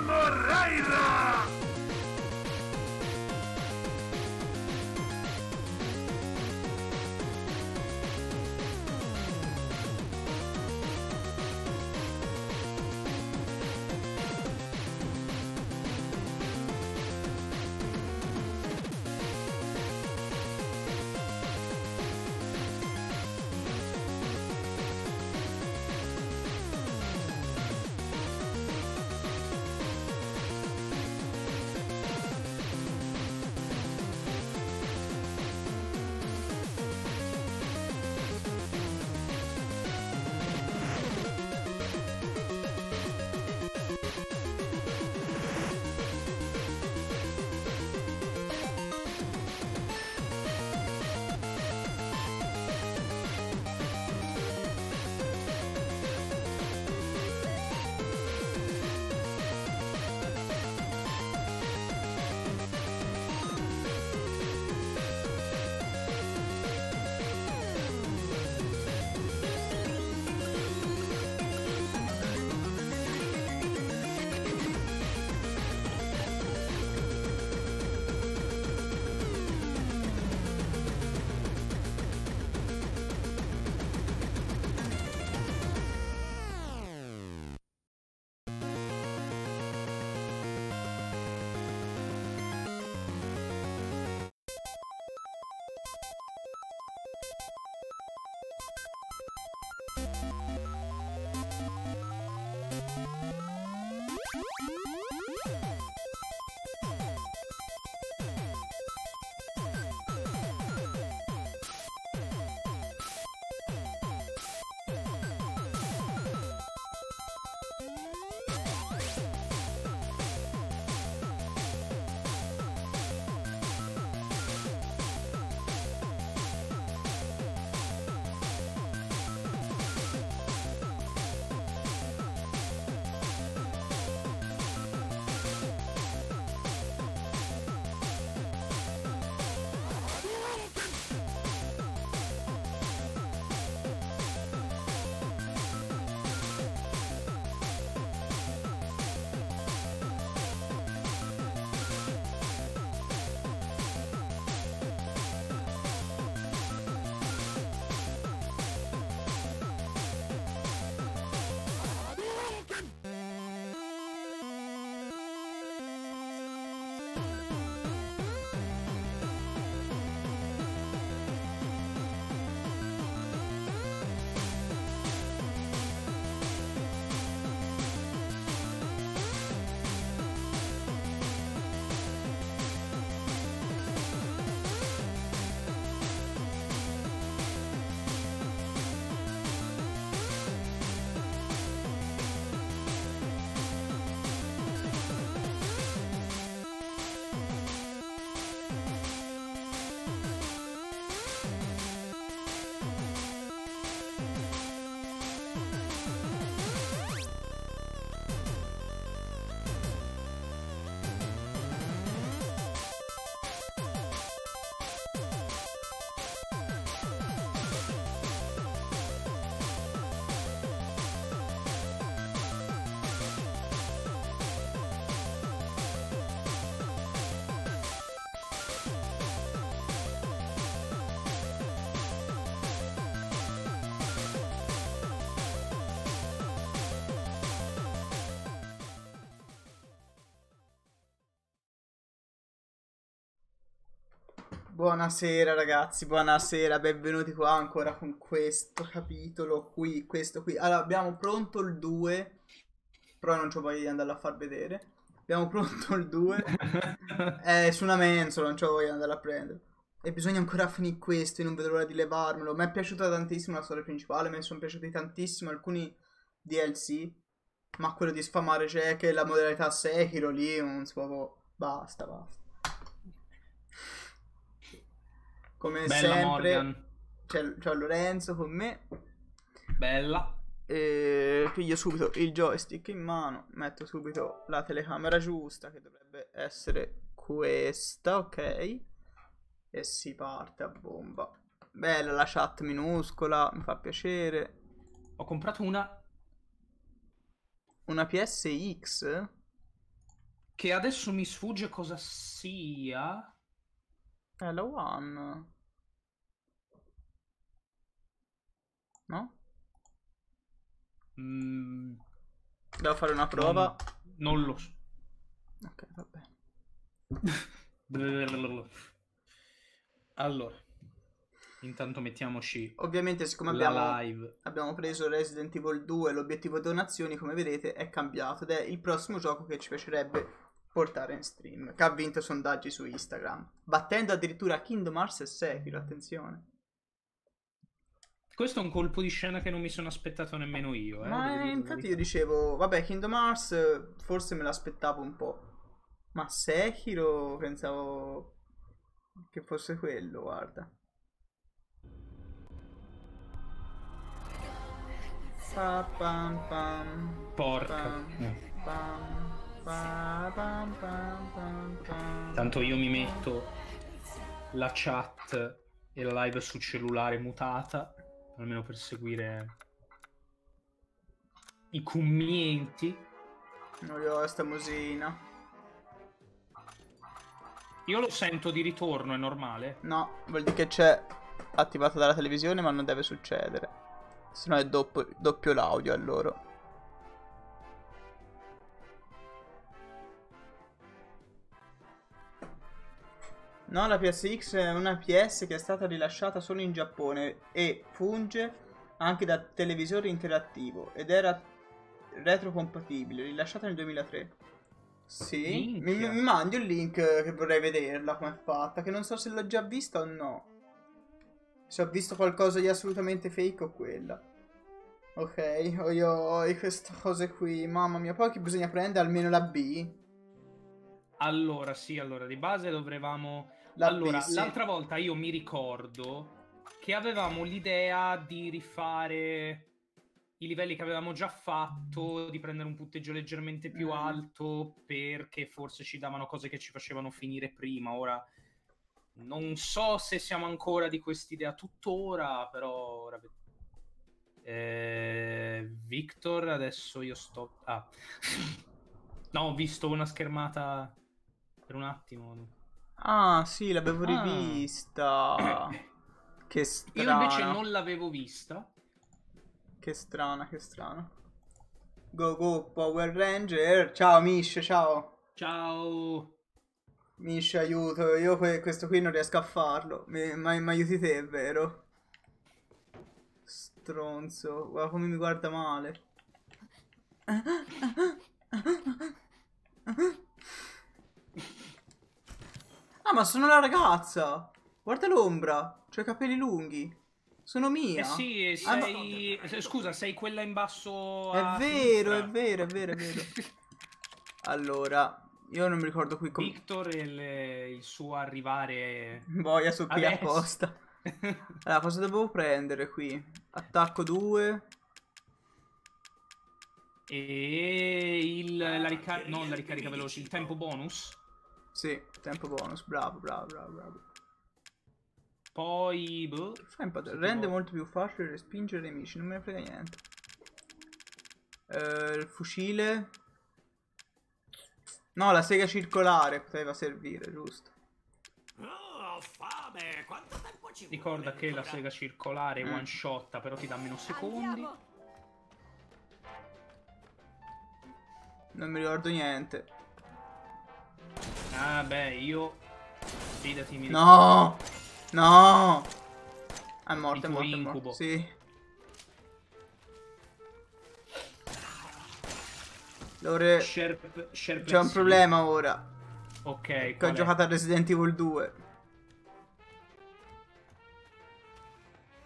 Moreira! Buonasera ragazzi, buonasera, benvenuti qua ancora con questo capitolo qui, questo qui. Allora, abbiamo pronto il 2, però non c'ho voglia di andarlo a far vedere. Abbiamo pronto il 2, è su una mensola, non c'ho voglia di andarlo a prendere. E bisogna ancora finire questo, io non vedo l'ora di levarmelo. Mi è piaciuta tantissimo la storia principale, mi sono piaciuti tantissimo alcuni DLC, ma quello di sfamare Jack e la modalità Sekiro lì, non si può... Basta, basta. Come Bella sempre, c'è, c'è Lorenzo con me. Bella. E piglio subito il joystick in mano, metto subito la telecamera giusta, che dovrebbe essere questa, ok? E si parte a bomba. Bella la chat minuscola, mi fa piacere. Ho comprato una... Una PSX? Che adesso mi sfugge cosa sia. È la One. No? Mm, Devo fare una prova. non lo so. Ok, va bene. Allora, intanto mettiamoci Ovviamente, siccome la abbiamo, live. abbiamo preso Resident Evil 2, l'obiettivo donazioni, come vedete, è cambiato ed è il prossimo gioco che ci piacerebbe portare in stream, che ha vinto sondaggi su Instagram, battendo addirittura Kingdom Hearts e Sekiro, attenzione. Questo è un colpo di scena che non mi sono aspettato nemmeno io. Eh, Ma infatti io dicevo, vabbè, Kingdom Hearts forse me l'aspettavo un po', ma Sekiro pensavo che fosse quello, guarda. Pa, pam, pam. Porca. Pam, Eh. pam, pa, pam, pam, pam, pam. Tanto io mi metto la chat e la live sul cellulare mutata, almeno per seguire i commenti. Non io ho sta musina. Io lo sento di ritorno, è normale. No, vuol dire che c'è attivato dalla televisione, ma non deve succedere. Se no è doppio, doppio l'audio a loro. No, la PSX è una PS che è stata rilasciata solo in Giappone e funge anche da televisore interattivo ed era retrocompatibile, rilasciata nel 2003. Sì, mi, mi mandi un link che vorrei vederla come è fatta, che non so se l'ho già vista o no. Se ho visto qualcosa di assolutamente fake o quella. Ok, oi oi, queste cose qui, mamma mia, poi che bisogna prendere almeno la B. Allora, sì, allora, di base dovremmo... La allora, sì. l'altra volta io mi ricordo che avevamo l'idea di rifare i livelli che avevamo già fatto, di prendere un punteggio leggermente più Mm. alto, perché forse ci davano cose che ci facevano finire prima. Ora, non so se siamo ancora di quest'idea tuttora, però Eh, Victor, adesso io sto... Ah. no, ho visto una schermata per un attimo. Ah, sì, l'avevo Ah. rivista. Che Io strana. invece non l'avevo vista. Che strana, che strana. Go go Power Ranger. Ciao Mish, ciao. Ciao. Mish, aiuto. Io que- questo qui non riesco a farlo. Mi, ma aiuti te, è vero? Stronzo. Guarda come mi guarda male. Ah, ma sono la ragazza. Guarda l'ombra. C'ho i capelli lunghi. Sono mia. Eh sì, Ah, ma- sei... eh, Scusa, sei quella in basso È a vero, sinistra. è vero, è vero, è vero. Allora, io non mi ricordo qui come... Victor e le- il suo arrivare... Boia su qui Adesso. apposta. Allora, cosa dovevo prendere qui? Attacco 2. e il, la ricarica... No, la ricarica veloce, il tempo bonus. Sì, tempo bonus. Bravo, bravo, bravo, bravo. Poi... boh, Rende tipo- molto più facile respingere i nemici, non me ne frega niente. Eh, il fucile. No, la sega circolare poteva servire, giusto. Oh, ho fame! Quanto tempo ci Ricorda vuole che la sega circolare Mm. one shot, però ti dà meno secondi. Andiamo. Non mi ricordo niente. Ah, beh, io... Fidati, mi No! No! È morto, è morto, è incubo. morto. Sì. Sherp c'è un problema ora. Ok, Che ho è? giocato a Resident Evil 2.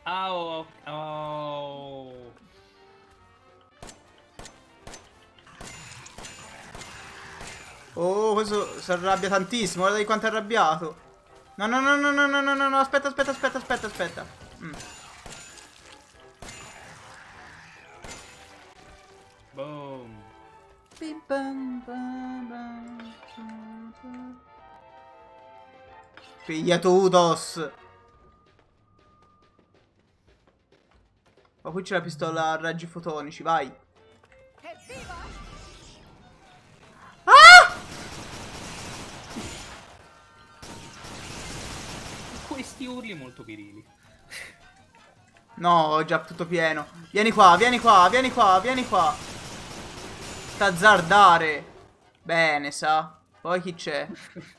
Ah, oh, oh. Oh, questo si arrabbia tantissimo. Guarda di quanto è arrabbiato. No, no, no, no, no, no, no, no, no, aspetta, aspetta, aspetta, aspetta, aspetta. Mm. Boom. Pim, pam, pam, pam, pam, pam. Pigliatudos. Ma qui c'è la pistola a raggi fotonici, vai. Evviva! Questi urli molto virili. No, ho già tutto pieno. Vieni qua, vieni qua, vieni qua, vieni qua. T'azzardare. Bene, sa. Poi chi c'è?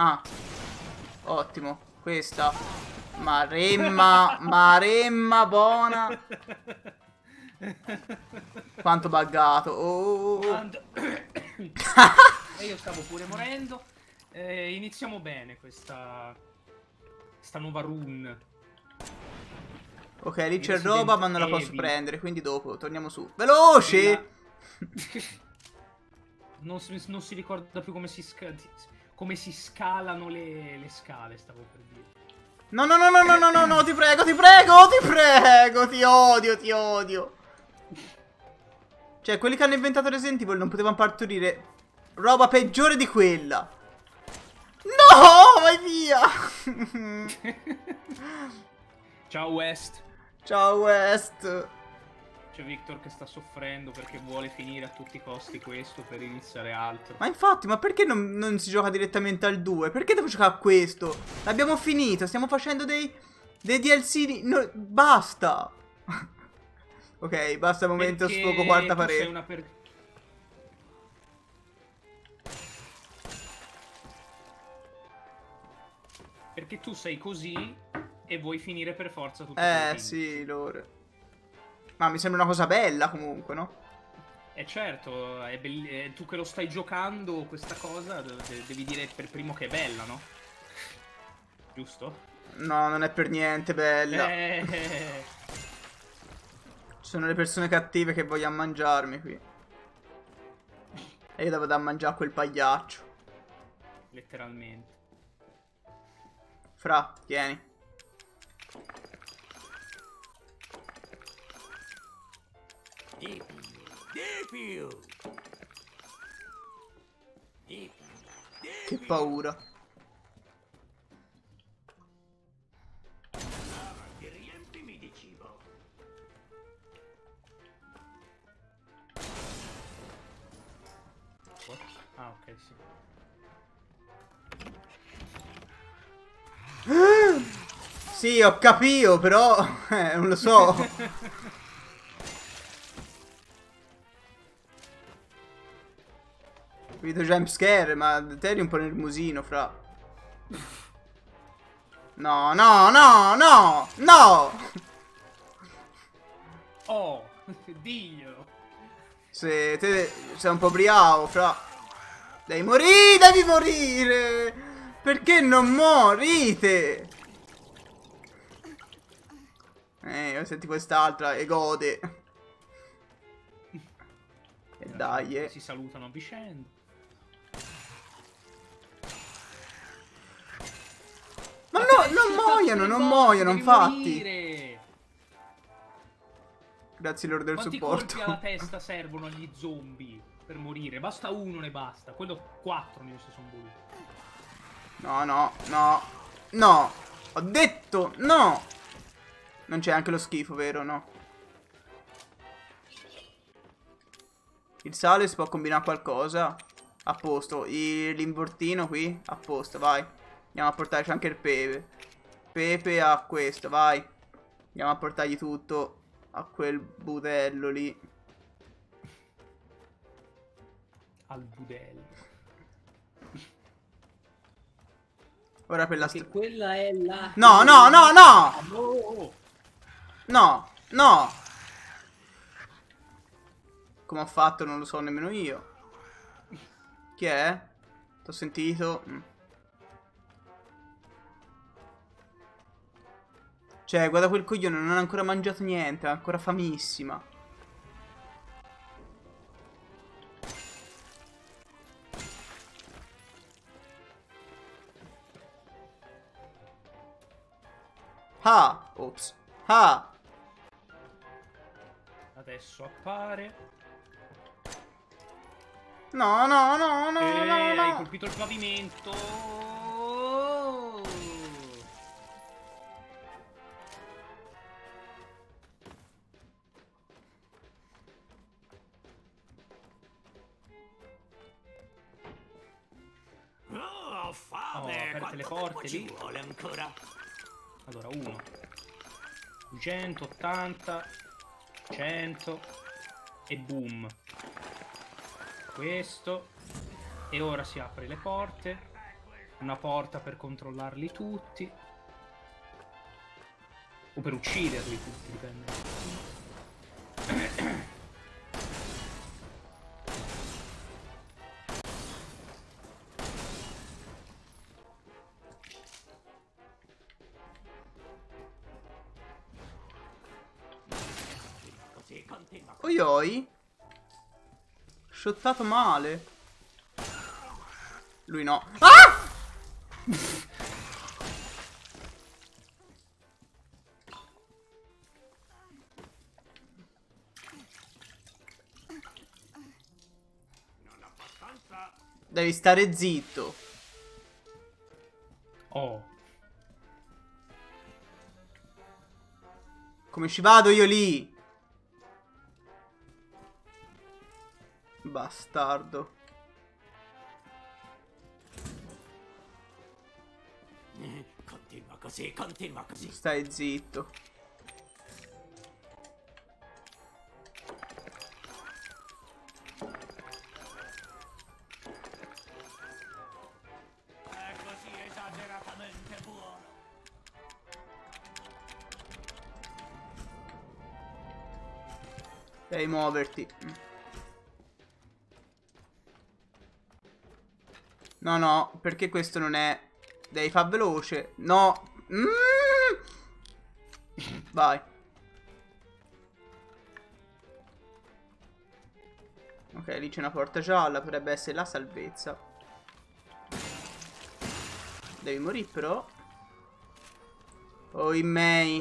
Ah. Ottimo. Questa. Maremma, maremma buona. Quanto buggato. Oh. Quando- e io stavo pure morendo. Eh, iniziamo bene questa, questa nuova run. Ok, lì c'è roba, ma non la posso prendere. Quindi dopo, torniamo su. Veloce! Non si, non si ricorda più come si, come si scalano le, le scale, stavo per dire. No, no, no, no, no, no, no, no, ti prego, ti prego, ti prego, ti odio, ti odio. Cioè, quelli che hanno inventato Resident Evil non potevano partorire roba peggiore di quella. No, vai via. Ciao West. Ciao West. C'è Victor che sta soffrendo perché vuole finire a tutti i costi questo per iniziare altro. Ma infatti, ma perché non, non si gioca direttamente al 2? Perché devo giocare a questo? L'abbiamo finito, stiamo facendo dei, dei DLC. di- no, basta. ok, basta momento Perché sfogo quarta tu sei parete. una per- Perché tu sei così e vuoi finire per forza tutto Eh, sì, loro. Ma mi sembra una cosa bella comunque, no? E certo, è bell- eh, tu che lo stai giocando questa cosa de- de- devi dire per primo che è bella, no? Giusto? No, non è per niente bella. Eh, Ci sono le persone cattive che vogliono mangiarmi qui. E io devo dar a mangiare quel pagliaccio. letteralmente. Fra, tieni. Che paura. Ah, ok, sì. Sì, ho capito, però... Eh, non lo so. Vedo jumpscare, ma te eri un po' nervosino, fra. No, no, no, no, no! Oh, diglielo. Se te sei un po' briavo, fra. Devi morire, devi morire! Perché non morite? Eh, senti quest'altra e gode. E dai, eh. Si salutano a vicenda. Ma no, non muoiono, non muoiono, infatti. morire. Grazie Lord del Quanti supporto. colpi alla testa servono agli zombie per morire? Basta uno ne basta. Quello quattro ne sono voluti. No, no, no. No. Ho detto no. Non c'è anche lo schifo, vero? No. Il sale si può combinare qualcosa. A posto. L'invortino qui. A posto, vai. Andiamo a portarci anche il pepe. Pepe a questo, vai. Andiamo a portargli tutto a quel budello lì. Al budello. Ora per la Che st- quella è la... No, no, no, no! No, no. Come ho fatto non lo so nemmeno io. Chi è? T'ho sentito. Mm. Cioè, guarda quel coglione, non ha ancora mangiato niente, ha ancora famissima. Ah, ops. Ah, Adesso appare. no, no, no, no, e no, hai no. colpito il pavimento. Oh. Oh, aperte Quanto le tempo porte ci lì. vuole ancora? Allora, 1, 280, 100 e boom. Questo. E ora si apre le porte. Una porta per controllarli tutti. O per ucciderli tutti, dipende. Continua. Oi oi. Shottato male. Lui no. Ah! Devi stare zitto. Oh, Come ci vado io lì? Bastardo. Continua così, continua così. Stai zitto. È così esageratamente buono. Devi muoverti. No, no, perché questo non è... Devi far veloce. No. Mm! Vai. Ok, lì c'è una porta gialla, potrebbe essere la salvezza. Devi morire però. Oh, in May.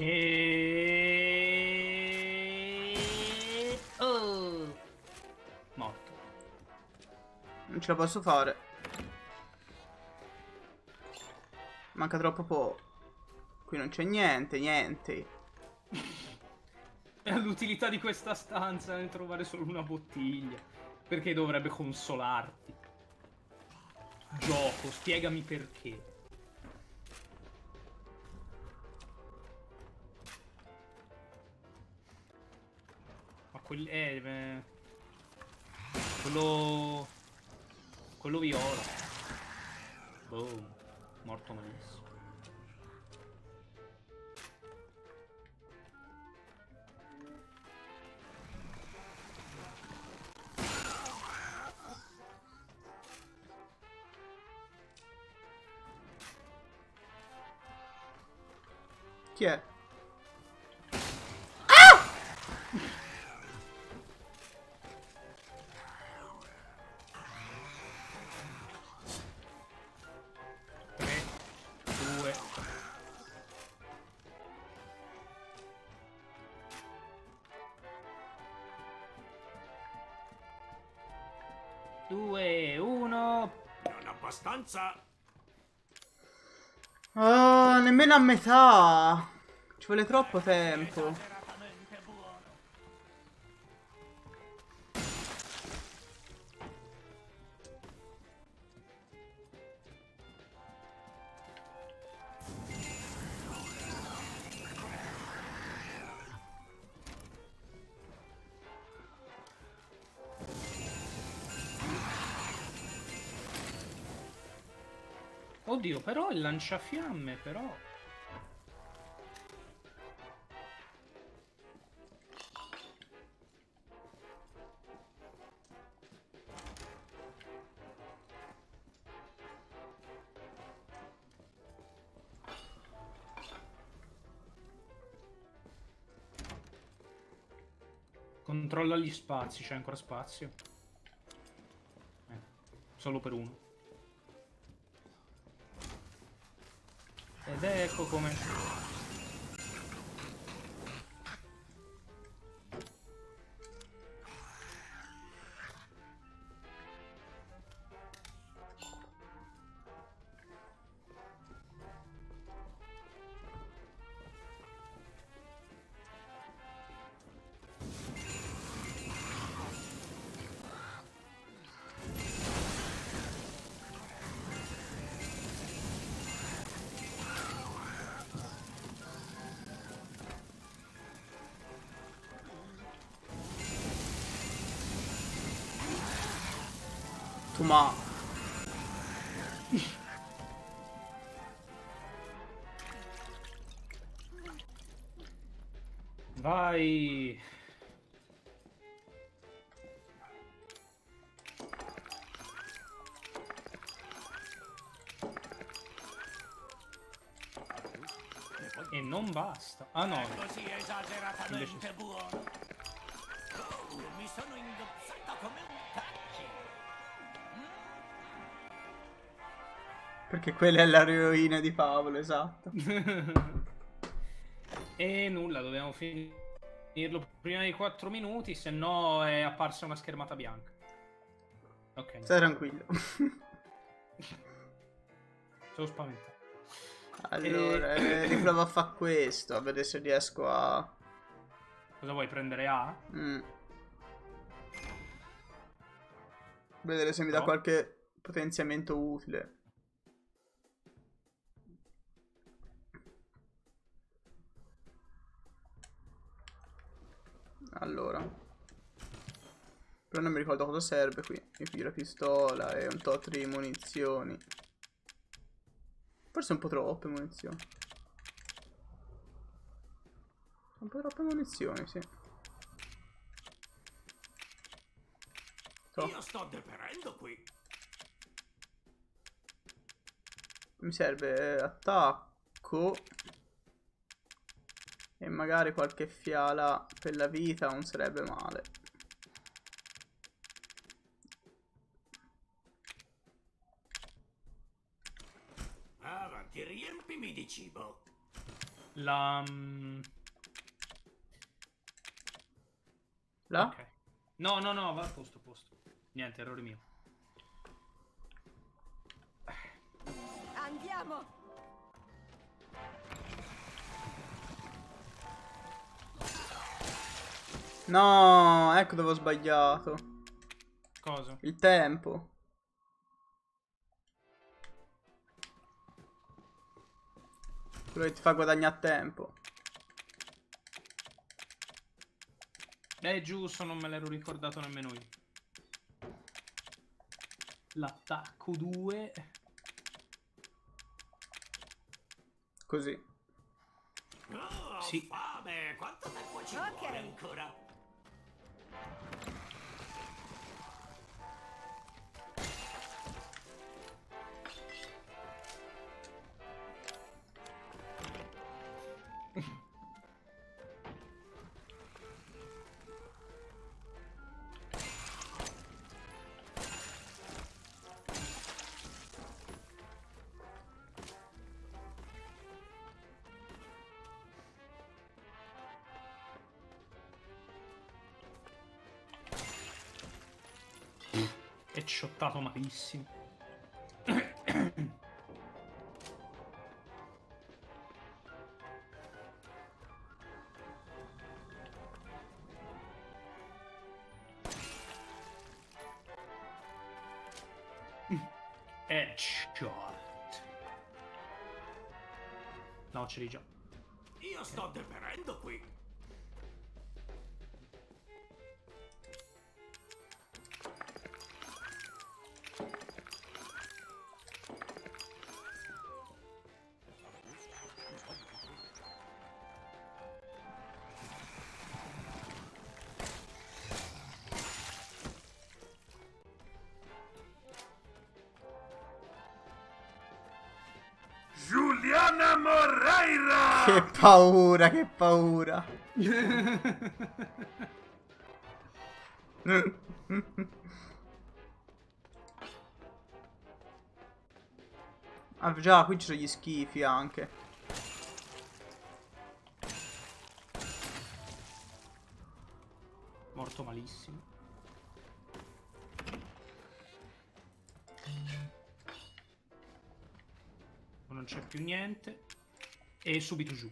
E... Oh. Morto. Non ce la posso fare. Manca troppo po'. Qui non c'è niente, niente. L'utilità di questa stanza è trovare solo una bottiglia. Perché dovrebbe consolarti? Gioco, spiegami perché. Ma quel... Eh, beh, quello... Quello viola. Boom. Morto malissimo. Chi è? Tre, abbastanza. Ah, nemmeno a metà. Ci vuole troppo tempo. Oddio, però il lanciafiamme, però. Controlla gli spazi, c'è ancora spazio. Eh, solo per uno. Ed ecco come... Ah no. Così esageratamente Invece buono. Oh, mi sono ingozzato come un cacci. Perché quella è la eroina di Paolo, esatto. e nulla, dobbiamo finirlo prima di 4 minuti, se no è apparsa una schermata bianca. Ok, Stai tranquillo. sono spaventato. Allora, eh, riprovo a fare questo, a vedere se riesco a... Cosa vuoi prendere A? Mm. Vedere se mi dà No. qualche potenziamento utile. Allora. Però non mi ricordo cosa serve qui. Mi piglio la pistola e un tot di munizioni. Forse un po' troppe munizioni. Un po' troppe munizioni, sì. So. Io sto deperendo qui. Mi serve attacco. E magari qualche fiala per la vita non sarebbe male. Avanti, riempimi di cibo. La... mm, Là? Ok. No, no, no, va a posto, a posto. Niente, errore mio. Andiamo! No, ecco dove ho sbagliato. Cosa? Il tempo. Quello che ti fa guadagnare tempo. Eh, giusto, non me l'ero ricordato nemmeno io. L'attacco 2. Così. Oh, Sì. fame. Quanto tempo ci Ok. vuole ancora? È ciottato malissimo. Headshot. No, ce l'hai già. Io sto deperendo qui. Paura, che paura. Ah già, qui ci sono gli schifi anche. Morto malissimo. Non c'è più niente. E subito giù.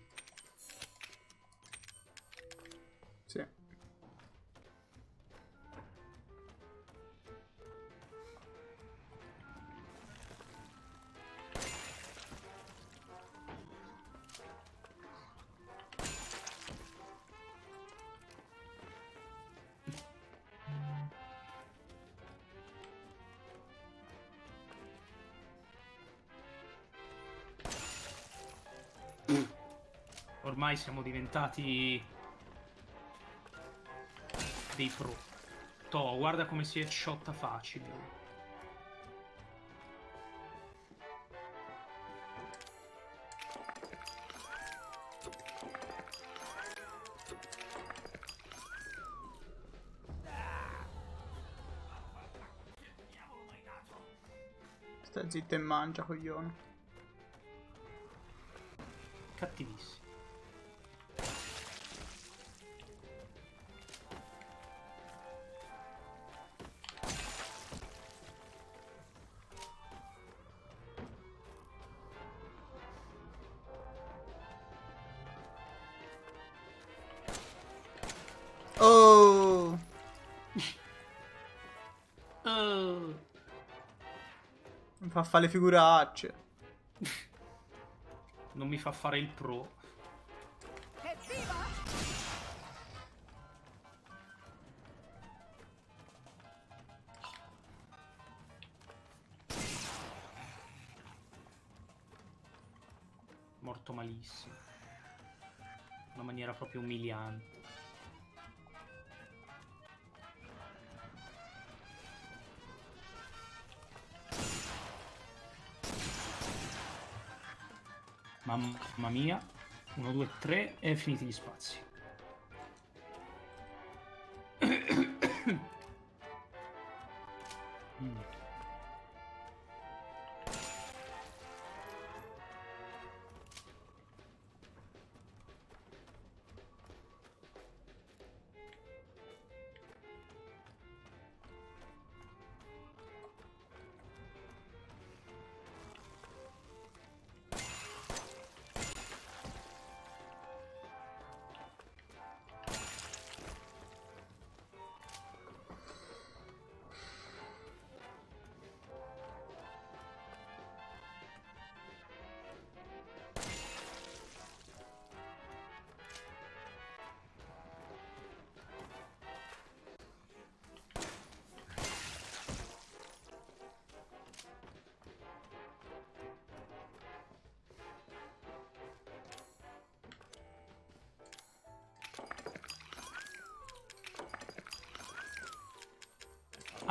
Ormai siamo diventati dei pro. Toh, guarda come si è sciotta facile. Sta zitto e mangia, coglione. Cattivissimo. Fa le figuracce. Non mi fa fare il pro. Morto malissimo. Una maniera proprio umiliante. Mamma mia. 1, 2, 3 e finiti gli spazi.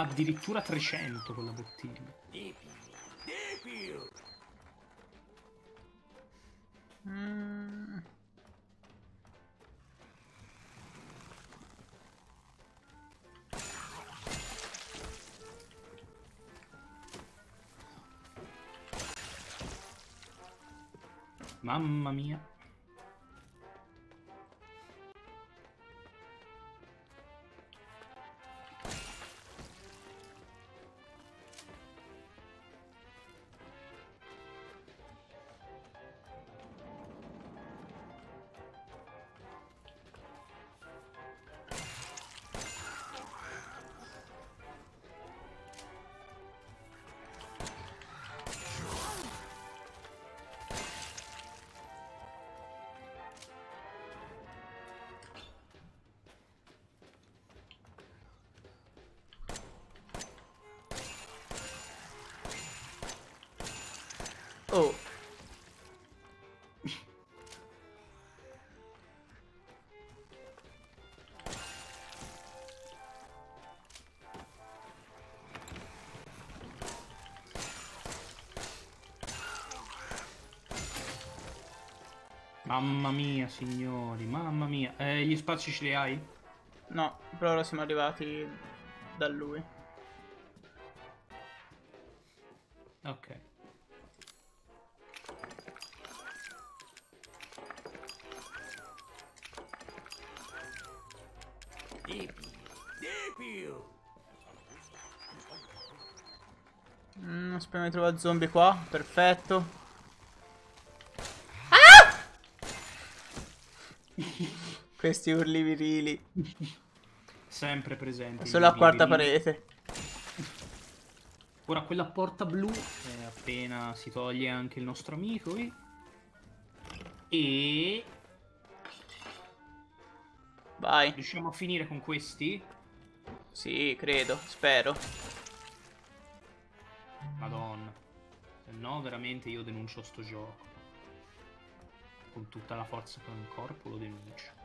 Addirittura 300 con la bottiglia. Di più, di più. Mm. Mamma mia. Mamma mia, signori, mamma mia. Eh, gli spazi ce li hai? No, però ora siamo arrivati da lui. Ok. Mm, speriamo di trovare zombie qua. Perfetto. Questi urli virili. Sempre presenti. Solo a i quarta viveri. parete. Ora quella porta blu, eh, appena si toglie anche il nostro amico. eh. E Vai. riusciamo a finire con questi? Sì, credo. Spero. Madonna. Se no, veramente io denuncio sto gioco. con tutta la forza che ho in corpo lo denuncio.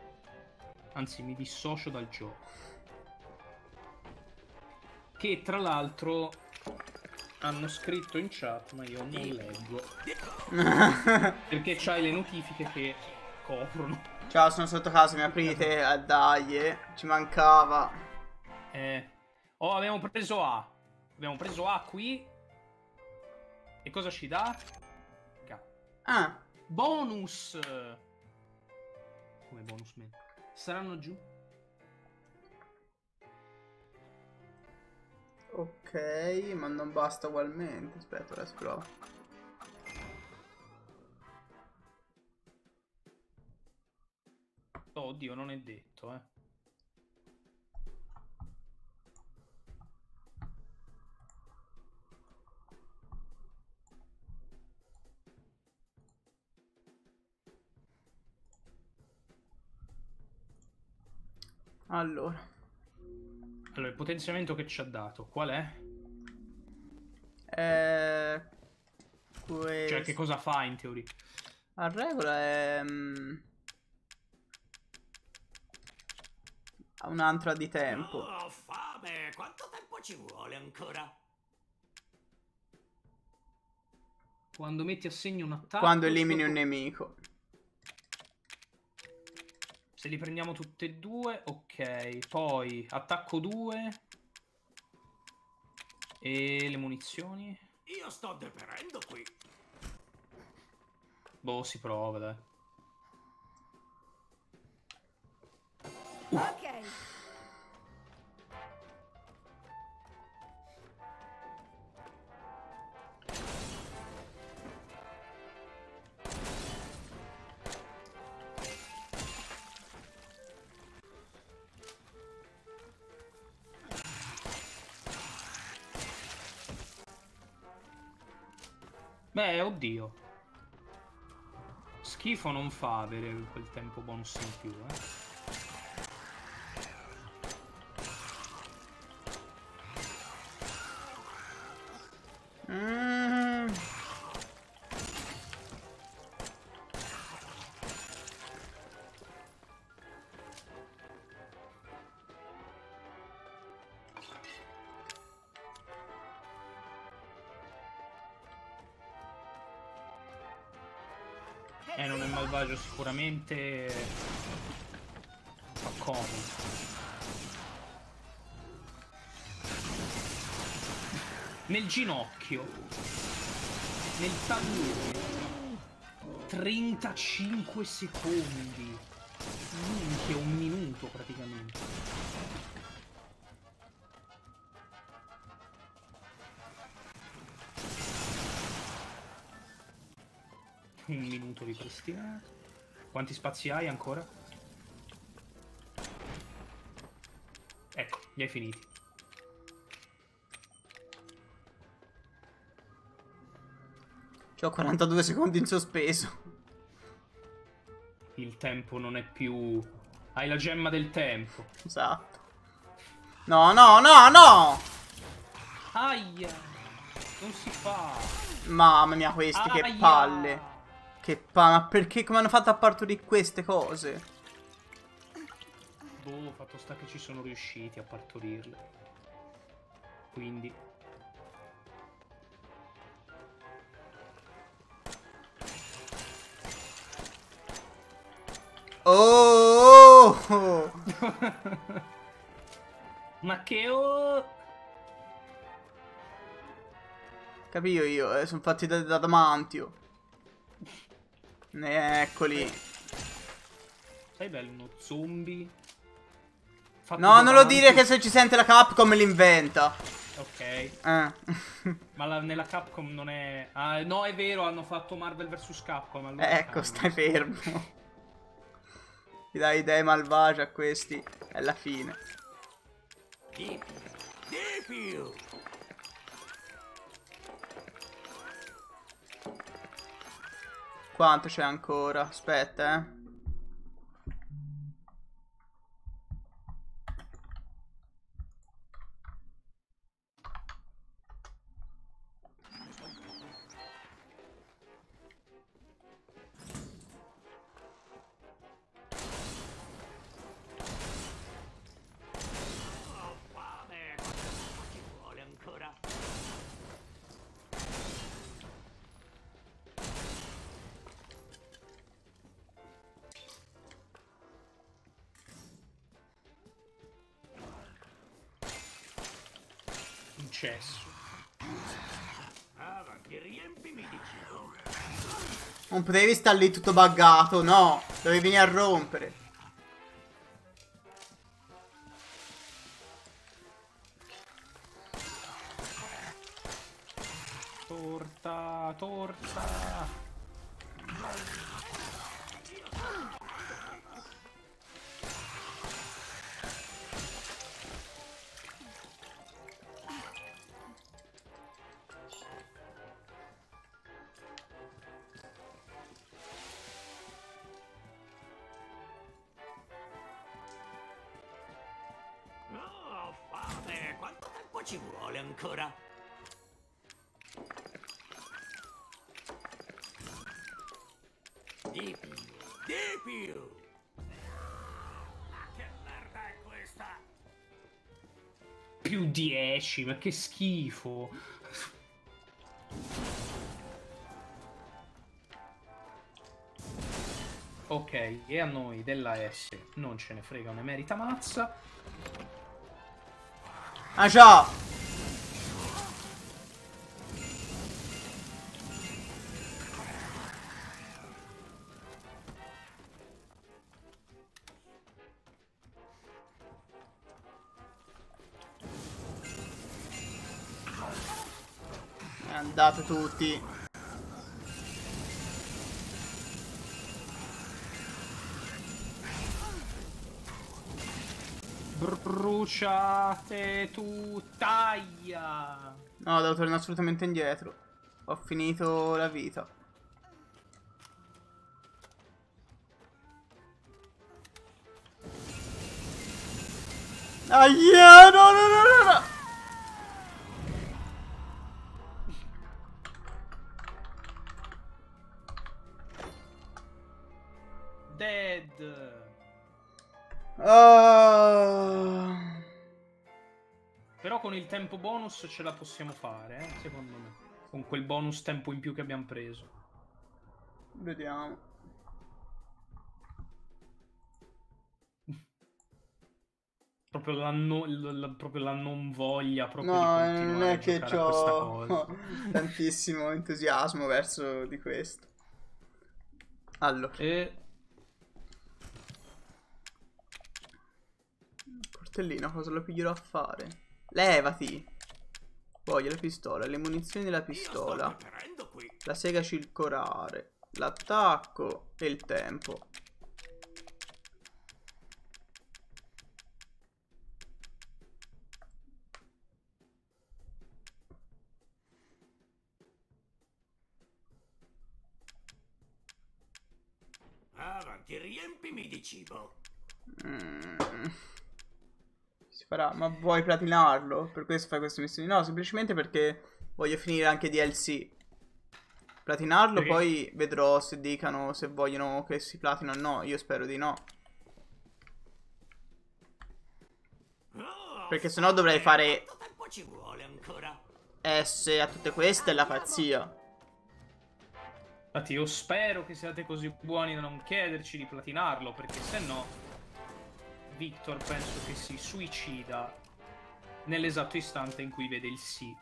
Anzi, mi dissocio dal gioco. Che tra l'altro hanno scritto in chat, ma io non leggo. Perché c'hai le notifiche che coprono. Ciao, sono sotto casa, mi aprite? Eh, dai, ci mancava. Eh. Oh, abbiamo preso A. Abbiamo preso A qui. E cosa ci dà? Ah, Bonus! Come bonus man? Saranno giù? ok, ma non basta ugualmente. Aspetta, adesso provo. Oh, oddio, non è detto, eh. Allora. Allora, il potenziamento che ci ha dato, qual è? Eh, Cioè, che questo. cosa fa in teoria? A regola è... mm, ha un'altra di tempo. Oh, ho fame! Quanto tempo ci vuole ancora? Quando metti a segno un attacco... Quando elimini un nemico. Se li prendiamo tutte e due, ok. Poi attacco 2. E le munizioni? Io sto deperendo qui. Boh, si prova, dai. Ok. Beh, oddio. Schifo non fa avere quel tempo bonus in più, eh. Malvagio sicuramente. Fa comodo. Nel ginocchio. Nel tallone. 35 secondi. Minchia, un minuto praticamente. Un minuto ripristinato. Quanti spazi hai ancora? Ecco, li hai finiti. C'ho 42 secondi in sospeso. Il tempo non è più... Hai la gemma del tempo. Esatto. No, no, no, no! Aia! Non si fa. Mamma mia, questi che Aia! palle. Che palle. Ma perché come hanno fatto a partorire queste cose? Boh, fatto sta che ci sono riusciti a partorirle. Quindi... Oh! oh. Ma che... Oh... Capito io, eh, sono fatti da, da adamantio. Eccoli. Sai bello, uno zombie... Fatto No, non lo dire che se ci sente la Capcom l'inventa. Ok. Eh. Ma la- nella Capcom non è... Ah, no, è vero, hanno fatto Marvel vs Capcom. allora ecco, stai fermo. Ti dai idee malvagie a questi. È la fine. Di più. Quanto c'è ancora? Aspetta, eh. Successo? Non potevi stare lì tutto buggato, no. Dovevi venire a rompere. 10, ma che schifo. Ok, e a noi della S non ce ne frega una merita mazza. Ah ciao. Andate tutti. Bruciate tu, taglia! No, devo tornare assolutamente indietro. Ho finito la vita. Aia, no, no, no, tempo bonus ce la possiamo fare, eh, secondo me. Con quel bonus tempo in più che abbiamo preso. Vediamo. Proprio la, no- l- l- proprio la non voglia proprio No, di non è che ho tantissimo entusiasmo verso di questo. Allora, E Portellino, cosa lo piglierò a fare? Levati! Voglio la pistola, le munizioni della pistola, la sega circolare, l'attacco e il tempo. Avanti, riempimi di cibo. Mm. Farà, ma vuoi platinarlo? Per questo fai queste missioni? No, semplicemente perché voglio finire anche DLC. Platinarlo, Perché? poi vedrò se dicano se vogliono che si platino o no. Io spero di no. Perché sennò dovrei fare ci vuole ancora? S a tutte queste è la pazzia. infatti io spero che siate così buoni da non chiederci di platinarlo, perché se no Victor penso che si suicida nell'esatto istante in cui vede il sì.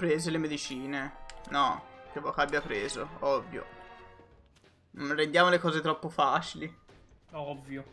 Prese le medicine. No, vuoi che abbia preso, ovvio. Non rendiamo le cose troppo facili. Ovvio.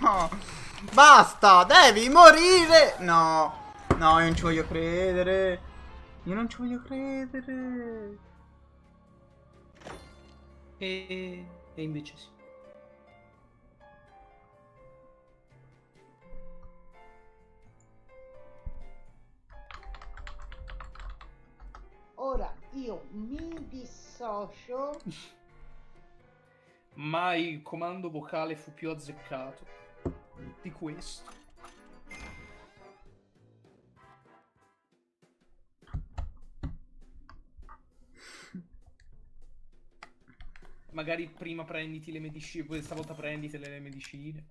No! Basta! Devi morire! No! No, io non ci voglio credere! Io non ci voglio credere! E, e invece sì. Ora io mi dissocio. Mai il comando vocale fu più azzeccato di questo. Magari prima prenditi le medicine, poi stavolta prendite le medicine.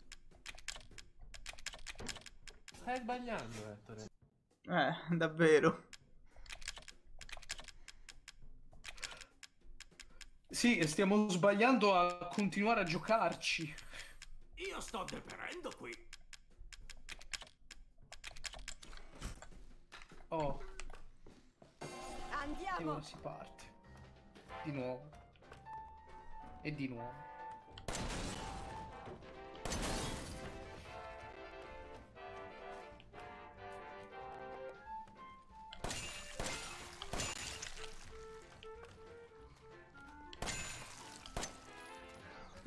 Stai sbagliando, Ettore. Eh, davvero. Sì, stiamo sbagliando a continuare a giocarci. Io sto deperendo qui. Oh, e Andiamo! ora si parte. Di nuovo. E di nuovo.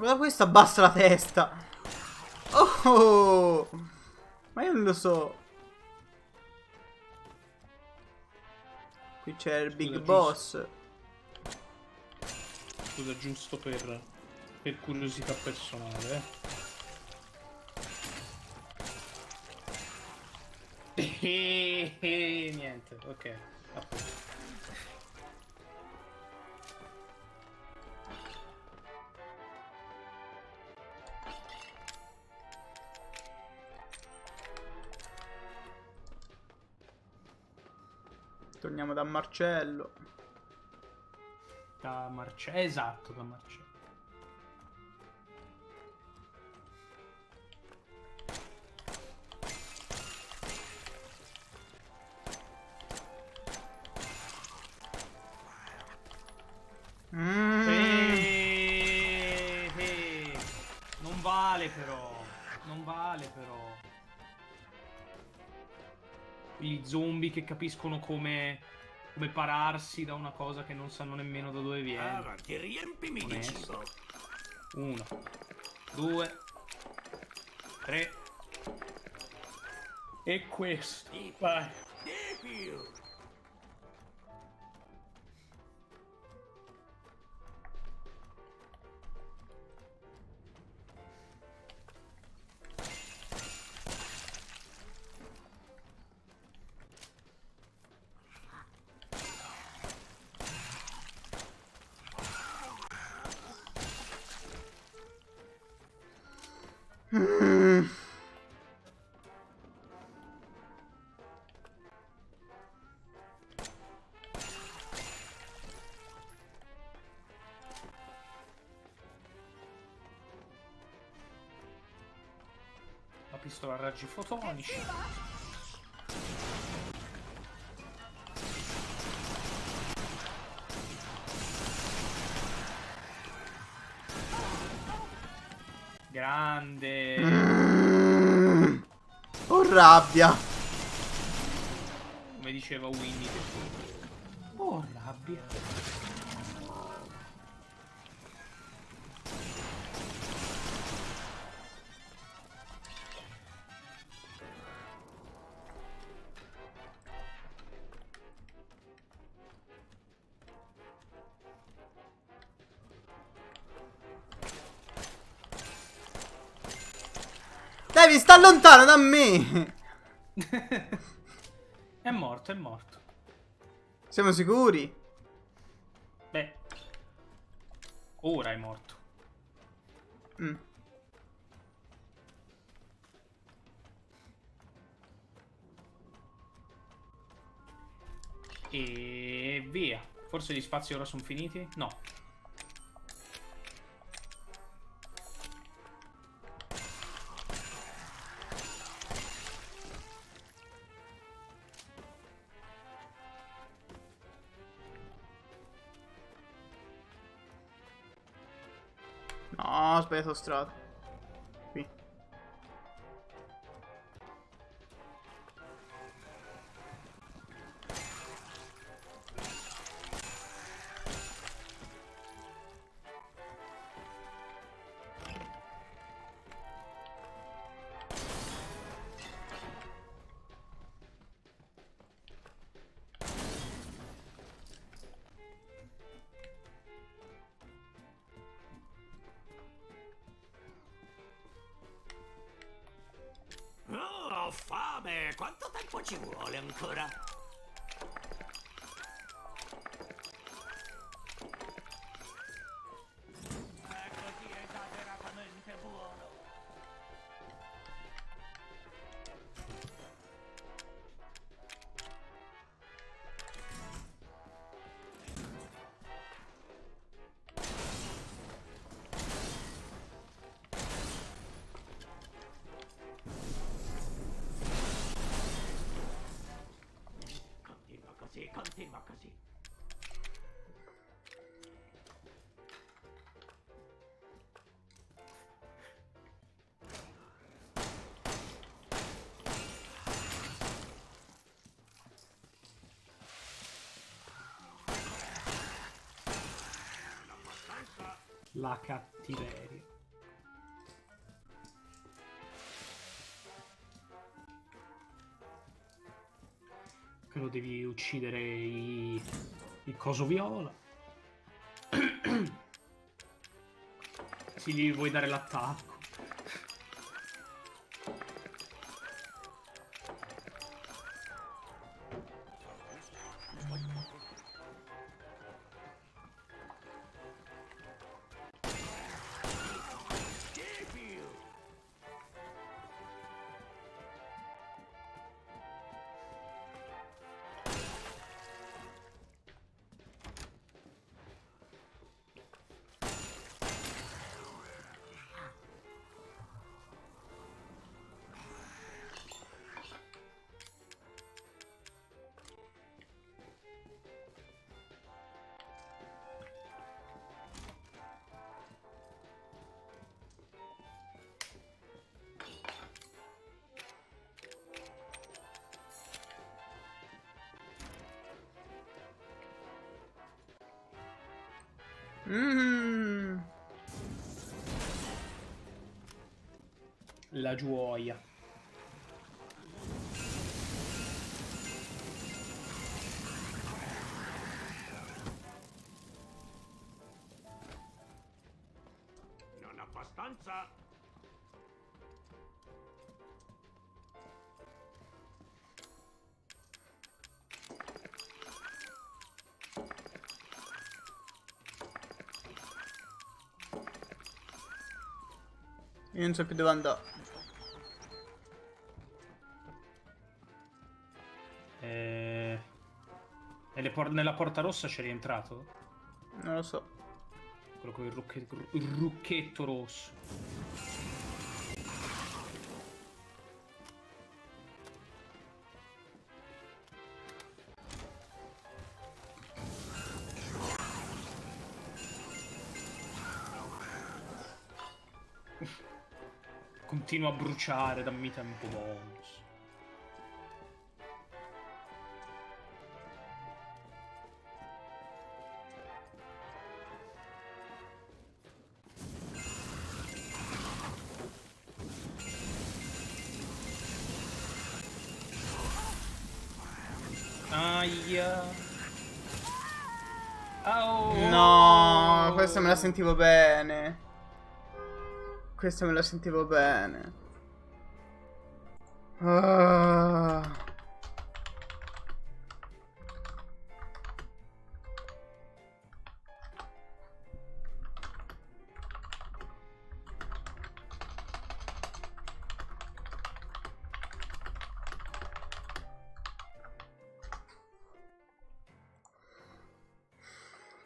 Guarda questo abbassa la testa. Oh! Ma io non lo so. Qui c'è il Big Scusa, Boss. Scusa, giusto per, per curiosità personale. Eh. Niente, ok. a Torniamo da Marcello. Da Marcello. Esatto, da Marcello. Mm. Eh, eh. Non vale però. Non vale però. Gli zombie che capiscono come, come pararsi da una cosa che non sanno nemmeno da dove viene. Avanti, riempimi di cibo. Uno, due, tre. E questo. Vai. Pistola a raggi fotonici. Grande. Mm. Ho rabbia. Come diceva Winnie. Oh, rabbia. Lontano da me. è morto, è morto. Siamo sicuri? Beh. Ora è morto. Mm. E via. Forse gli spazi ora sono finiti? No. No, ho sbagliato La cattiveria. Lo devi uccidere i... il coso viola. sì, gli vuoi dare l'attacco. La gioia. Non abbastanza. Io non so più dove andare. Por- nella porta rossa c'è rientrato? Non lo so. Quello con il, rucche- il rucchetto rosso. Continua a bruciare, dammi tempo bonus. Sentivo bene. Questa me la sentivo bene. Ah.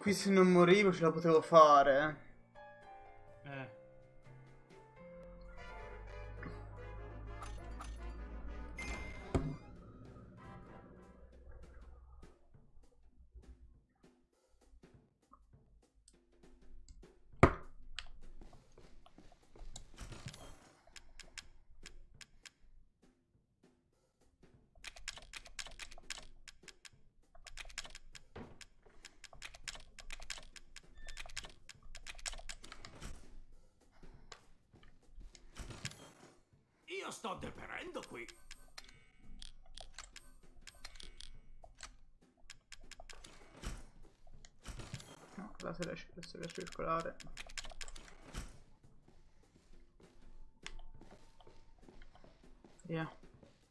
Qui se non morivo ce la potevo fare. Circolare. Via.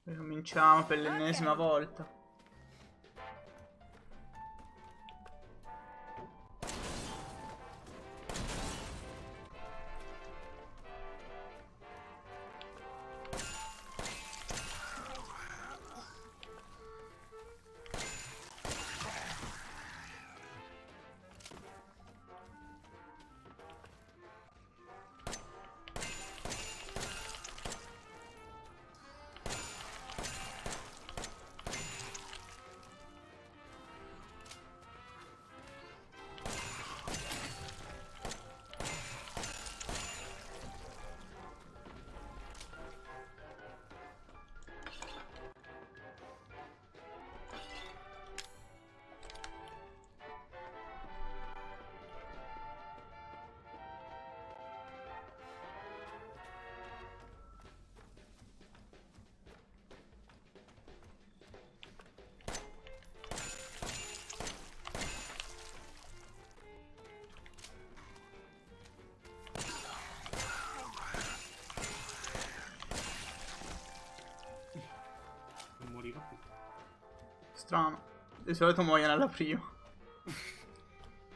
Ricominciamo per l'ennesima volta. Di solito muoiono alla prima.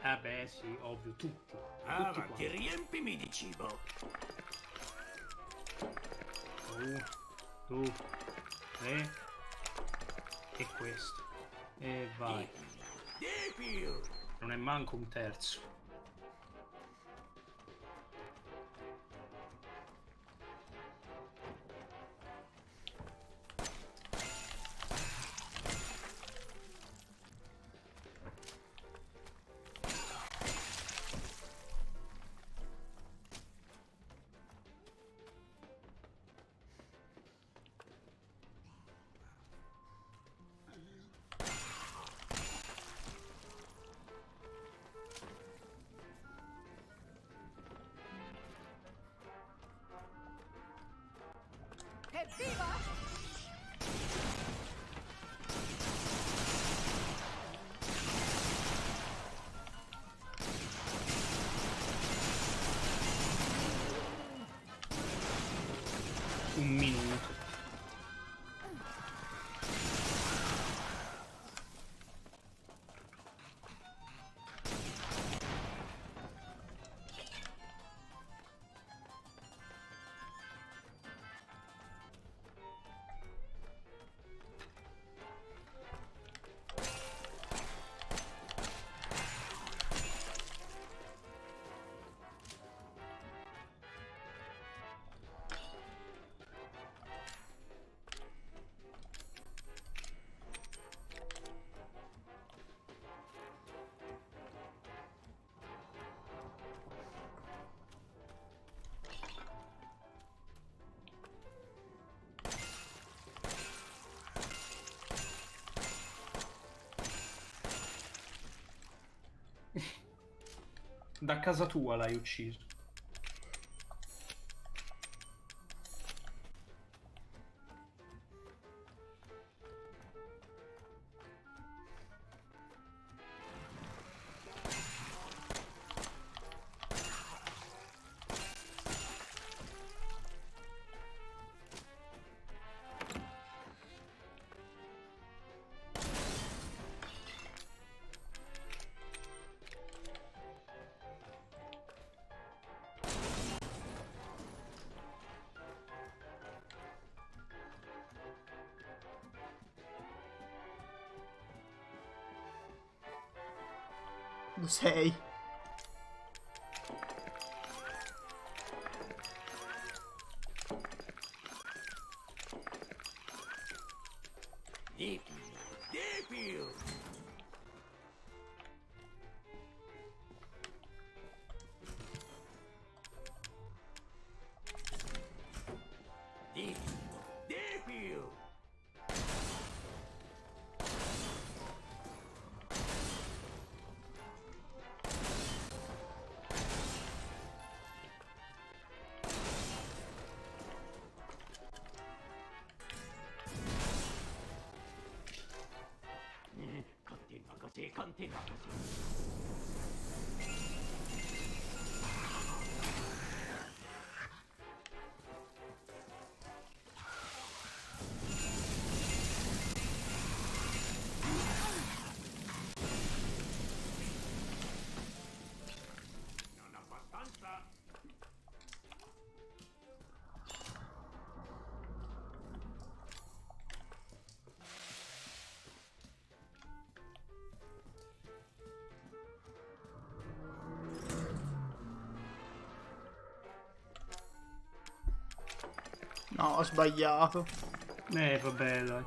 Eh beh, sì, ovvio, tutti. Tutti Avanti, quanti. riempimi di cibo. Uno, due, tre. E questo. E vai. Di più. Non è manco un terzo. Evviva! Da casa tua l'hai ucciso. Dove No, ho sbagliato. Eh, vabbè, dai.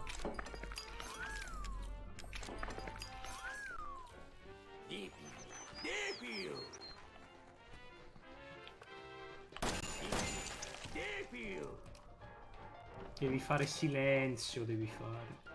Devi fare silenzio, devi fare.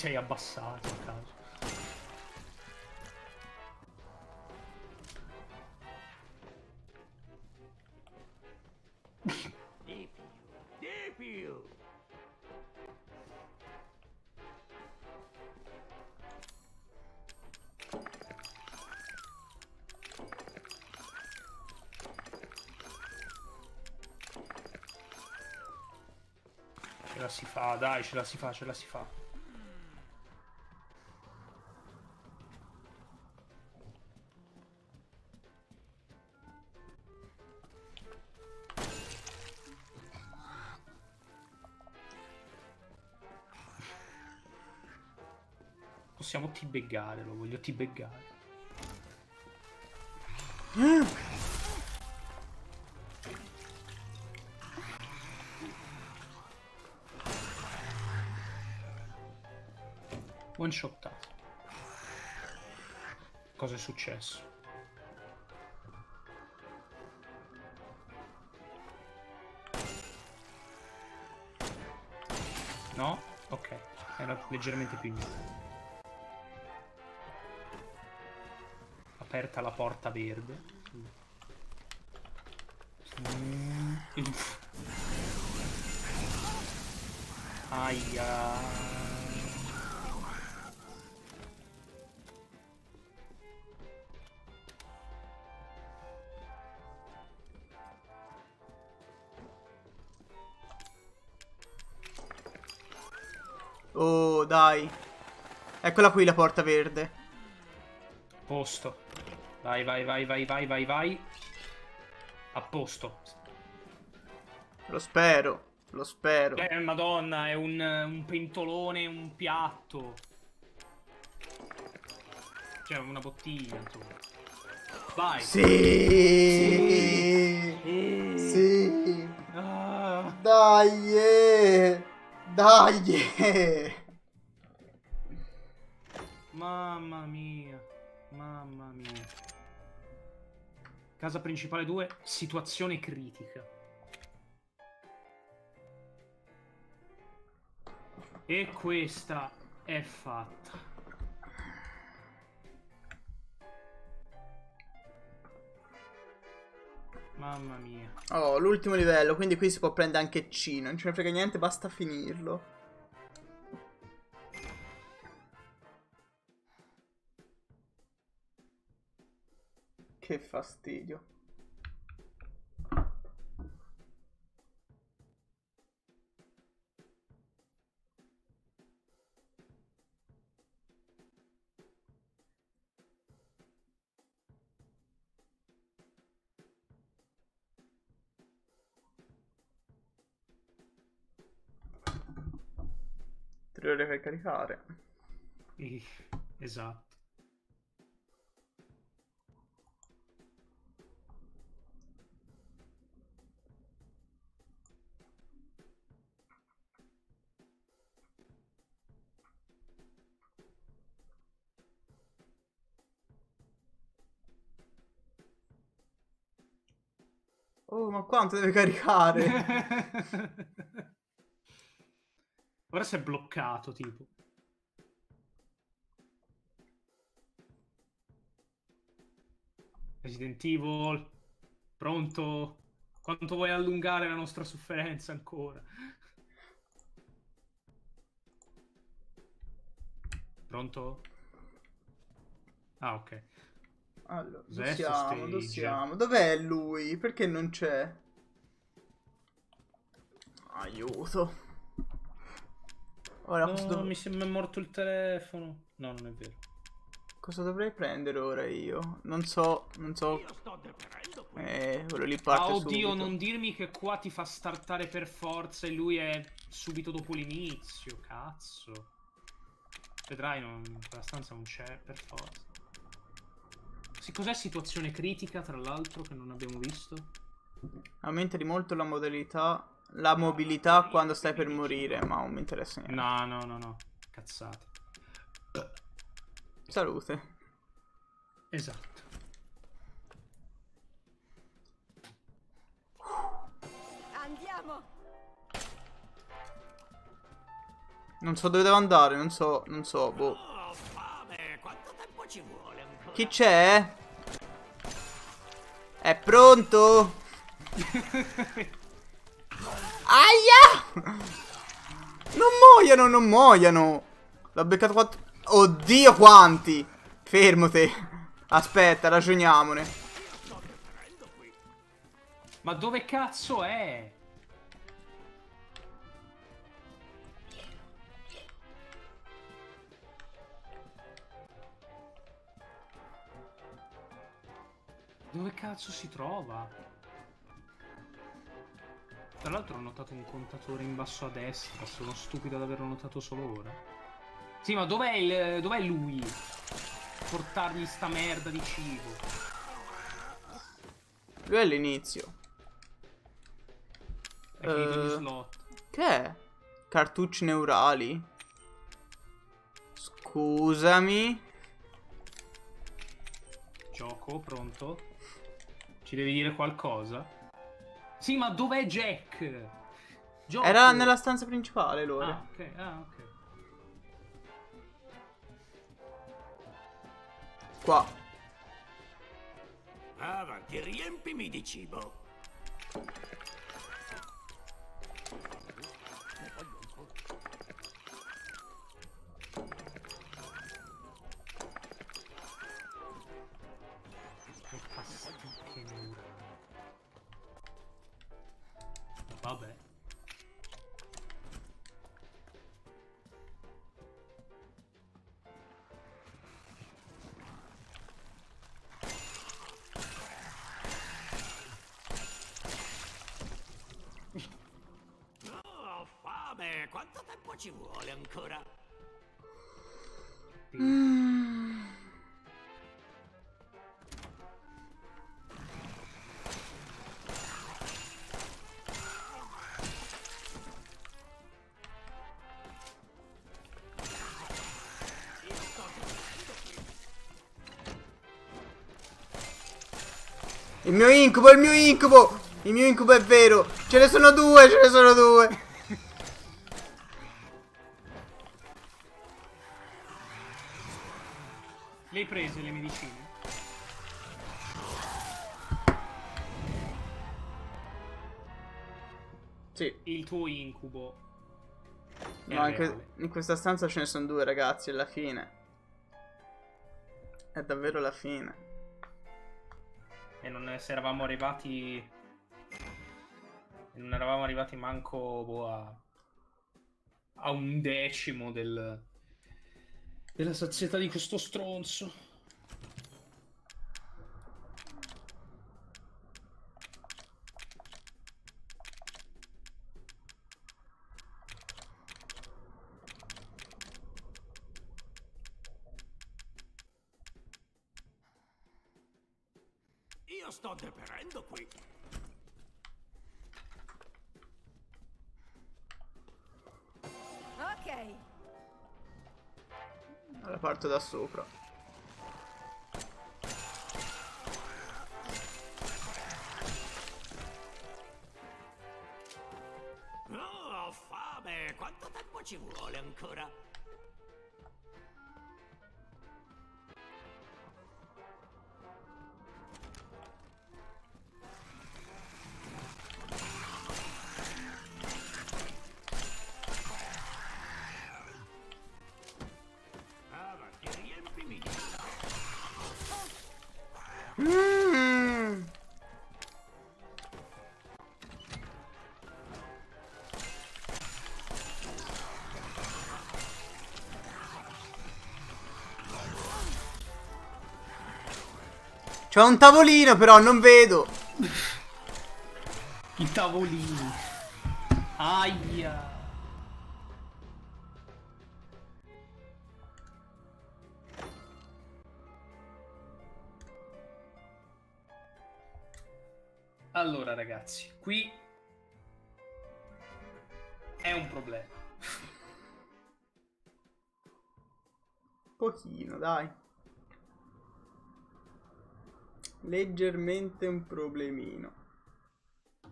Sei abbassato a caso. Ce la si fa, dai, ce la si fa, ce la si fa. Possiamo tibeggare, lo voglio tibeggare. One shottato. Cosa è successo? No? Ok, era leggermente più indietro. Aperta la porta verde. Mm. Aia. Oh, dai. Eccola qui la porta verde. Posto. Vai, vai, vai, vai, vai, vai, vai. A posto. Lo spero. Lo spero. Eh, madonna, è un, un pentolone, un piatto. Cioè, una bottiglia, insomma. Vai. Sì. Sì. Ah, Dai. eh. Dai. eh. mamma mia. Mamma mia. Casa principale 2, situazione critica. E questa è fatta. Mamma mia. Oh, l'ultimo livello, quindi qui si può prendere anche C. Non ce ne frega niente, basta finirlo. Che fastidio. Tre ore per caricare. Esatto. Oh, ma quanto deve caricare? Ora si è bloccato, tipo. Resident Evil, pronto? Quanto vuoi allungare la nostra sofferenza ancora? Pronto? Ah, ok. Allora, dove siamo? Dove siamo? Dov'è lui? Perché non c'è? Aiuto. Ora No, dov- mi sembra morto il telefono. No, non è vero. cosa dovrei prendere ora io? Non so, non so. Eh, quello lì parte Ah, oddio, subito. non dirmi che qua ti fa startare per forza e lui è subito dopo l'inizio. Cazzo. Vedrai, non, quella stanza non c'è per forza. Sì, cos'è situazione critica, tra l'altro, che non abbiamo visto? Aumenta di molto la modalità, la mobilità quando stai per morire, ma non mi interessa niente. No, no, no, no. Cazzate. Salute. Esatto. Andiamo! Non so dove devo andare, non so, non so, boh. Oh, fame, quanto tempo ci vuole? Chi c'è? È pronto? Aia! Non muoiano, non muoiano. L'ho beccato quattro... Oddio quanti! Fermo te. Aspetta, ragioniamone. Ma dove cazzo è? Dove cazzo si trova? Tra l'altro ho notato un contatore in basso a destra, sono stupido ad averlo notato solo ora. Sì, ma dov'è il... dov'è lui? Portargli sta merda di cibo. Lui è all'inizio. È Eh. slot. Che è? Cartucci neurali. Scusami. Gioco, pronto? Ci devi dire qualcosa? Sì, ma dov'è Jack? Gioco. Era nella stanza principale, Lore. Ah, ok, ah, ok. Qua. Avanti, riempimi di cibo. Il mio incubo, il mio incubo! Il mio incubo è vero! Ce ne sono due, ce ne sono due! Le hai prese le medicine? Sì. Il tuo incubo. è No, in, in questa stanza ce ne sono due, ragazzi, alla fine. È davvero la fine. E non se eravamo arrivati. Non eravamo arrivati manco boh, a. a un decimo del. della sazietà di questo stronzo. Parto da sopra. C'è un tavolino però non vedo. I tavolini. Aia. Allora ragazzi, qui è un problema. Pochino, dai. Leggermente un problemino.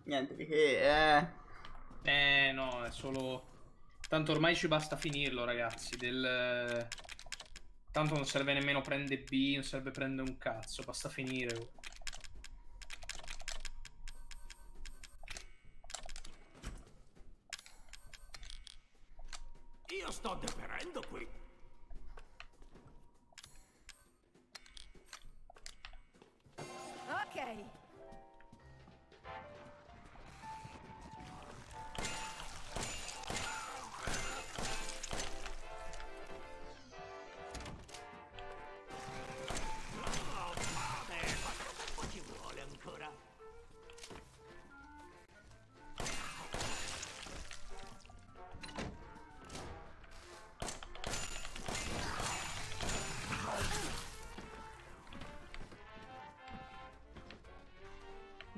Niente di che, eh. Eh no, è solo... Tanto ormai ci basta finirlo ragazzi, del... Tanto non serve nemmeno prendere B, non serve prendere un cazzo, basta finire.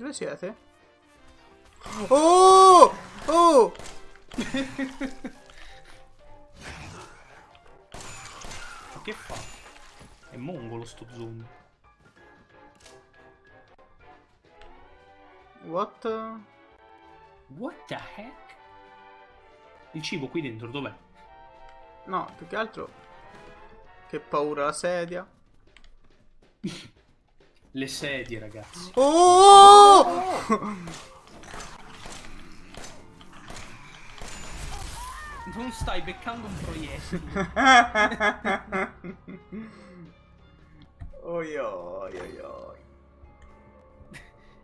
Dove siete? Oh! Oh! Ma che fa? È mongolo sto zoom. What? What the heck? Il cibo qui dentro dov'è? No, più che altro. Che paura la sedia. Le sedie, ragazzi. Oh! Non stai beccando un proiettile. oi oi oi oi.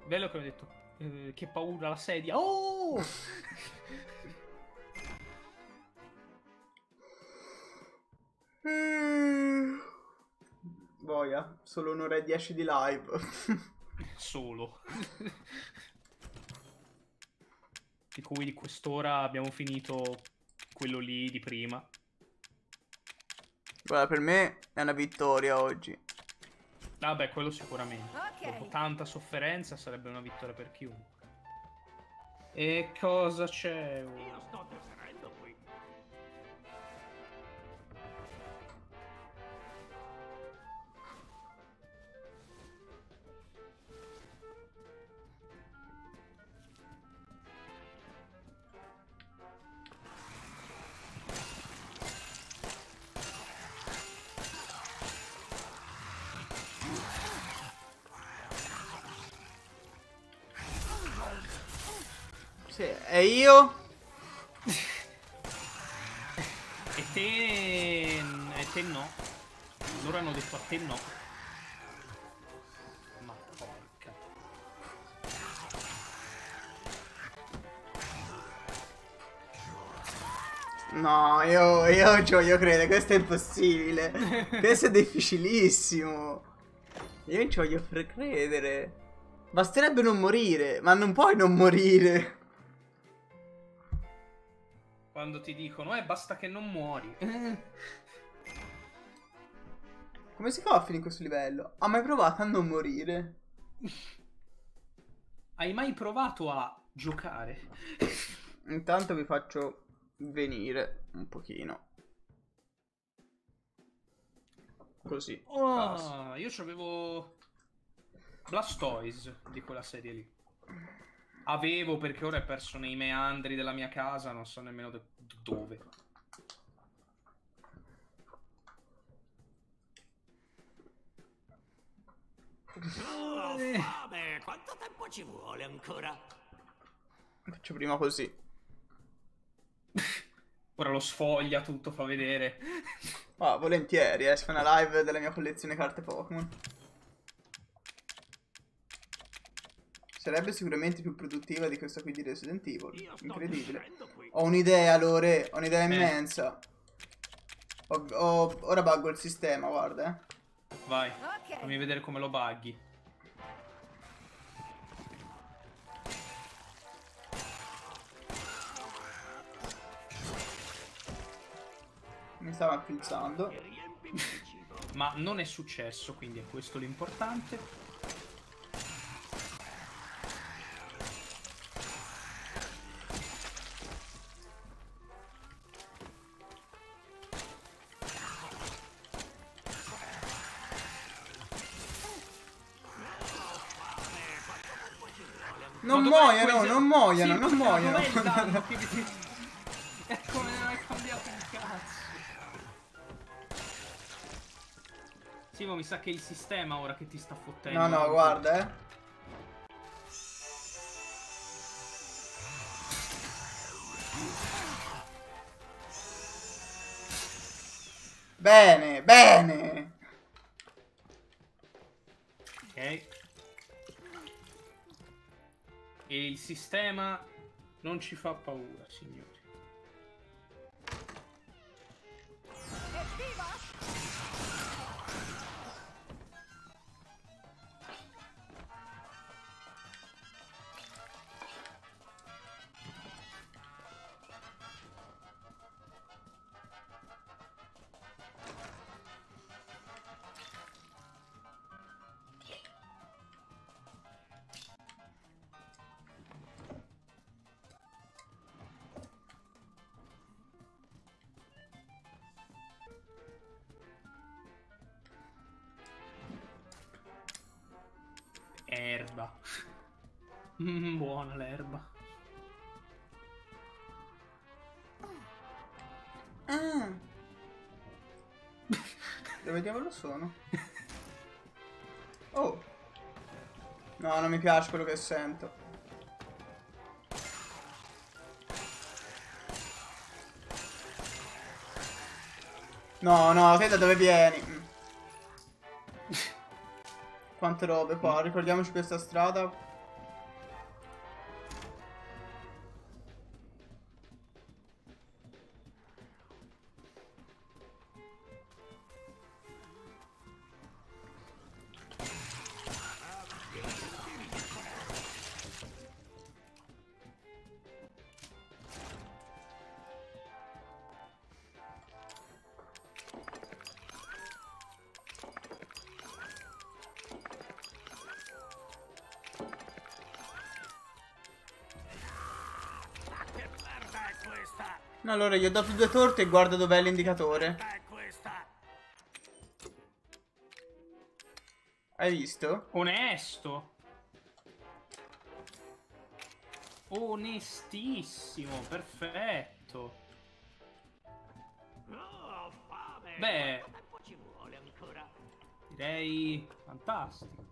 Bello che ho detto. eh, che paura la sedia. Oh! Boia, solo un'ora e dieci di live. Solo. Di cui di quest'ora abbiamo finito quello lì di prima. Guarda, per me è una vittoria oggi. Vabbè, quello sicuramente. Dopo Ok. tanta sofferenza sarebbe una vittoria per chiunque. E cosa c'è? Io sto deperendo io? E te... E te no. Loro hanno detto a te no. Ma porca. No, io, io voglio credere, questo è impossibile. questo è difficilissimo. Io non ci voglio credere. Basterebbe non morire, ma non puoi non morire. Quando ti dicono, eh, basta che non muori. Come si fa a finire questo livello? Ha mai provato a non morire? Hai mai provato a giocare? Intanto vi faccio venire un pochino. Così. Ah, io c'avevo Blastoise di quella serie lì. Avevo perché ora è perso nei meandri della mia casa, non so nemmeno do- dove. Oh, fame, quanto tempo ci vuole ancora? Faccio prima così. Ora lo sfoglia tutto, fa vedere. Ah, volentieri, eh, fa una live della mia collezione carte Pokémon. Sarebbe sicuramente più produttiva di questa qui di Resident Evil. Incredibile. Ho un'idea, Lore, ho un'idea Eh. immensa. Ho- ho- ora buggo il sistema, guarda. eh. Vai, fammi vedere come lo bughi. Mi stava acquizzando. Cibo. Ma non è successo, quindi è questo l'importante. Muoiano, quel- non muoiano, Sì, non muoiano. Danno È come non hai cambiato il cazzo. Simo, mi sa che è il sistema ora che ti sta fottendo. No, no, guarda, eh. Bene, bene. Sistema non ci fa paura, signori. Dove diavolo sono? Oh. No, non mi piace quello che sento. No, no, te da dove vieni? Quante robe qua, ricordiamoci questa strada. Allora gli ho dato due torte e guarda dov'è l'indicatore. Hai visto? Onesto. Onestissimo, perfetto. Beh. Direi fantastico.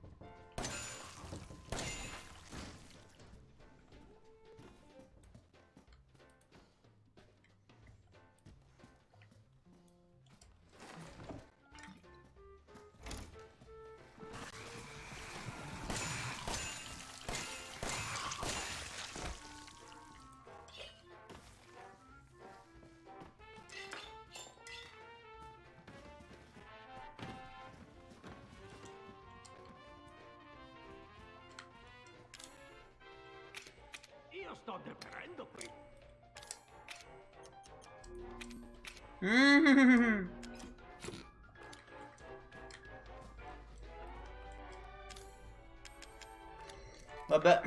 Vabbè.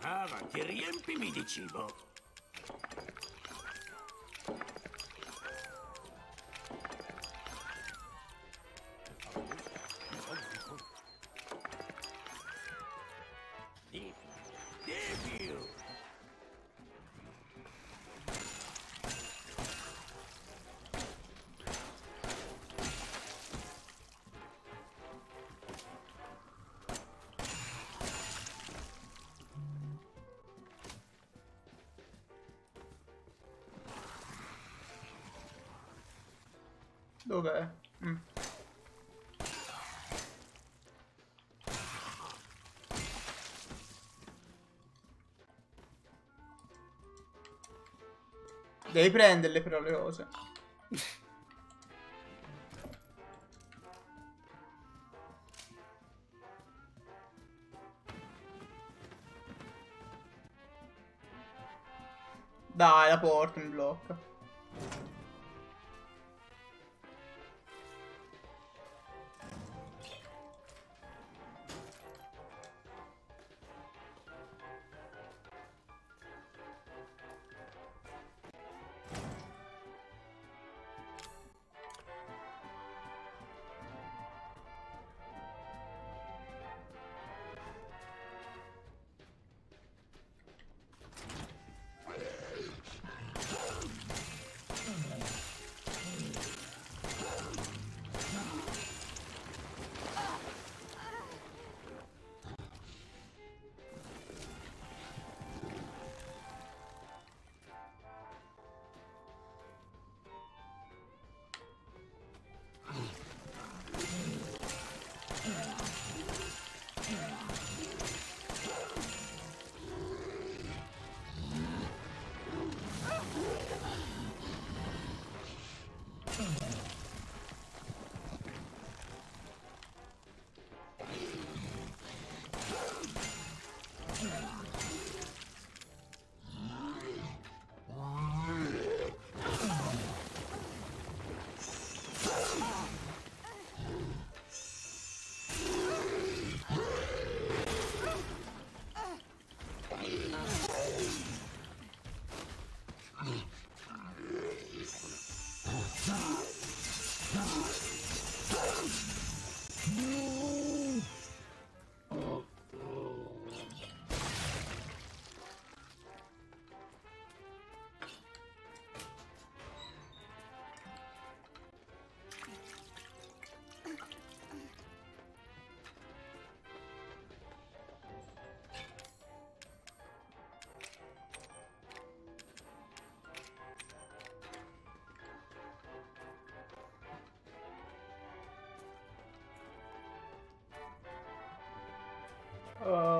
Avanti, riempimi di cibo. Dov'è? Mm. Devi prenderle però le cose. Dai, la porta mi blocca.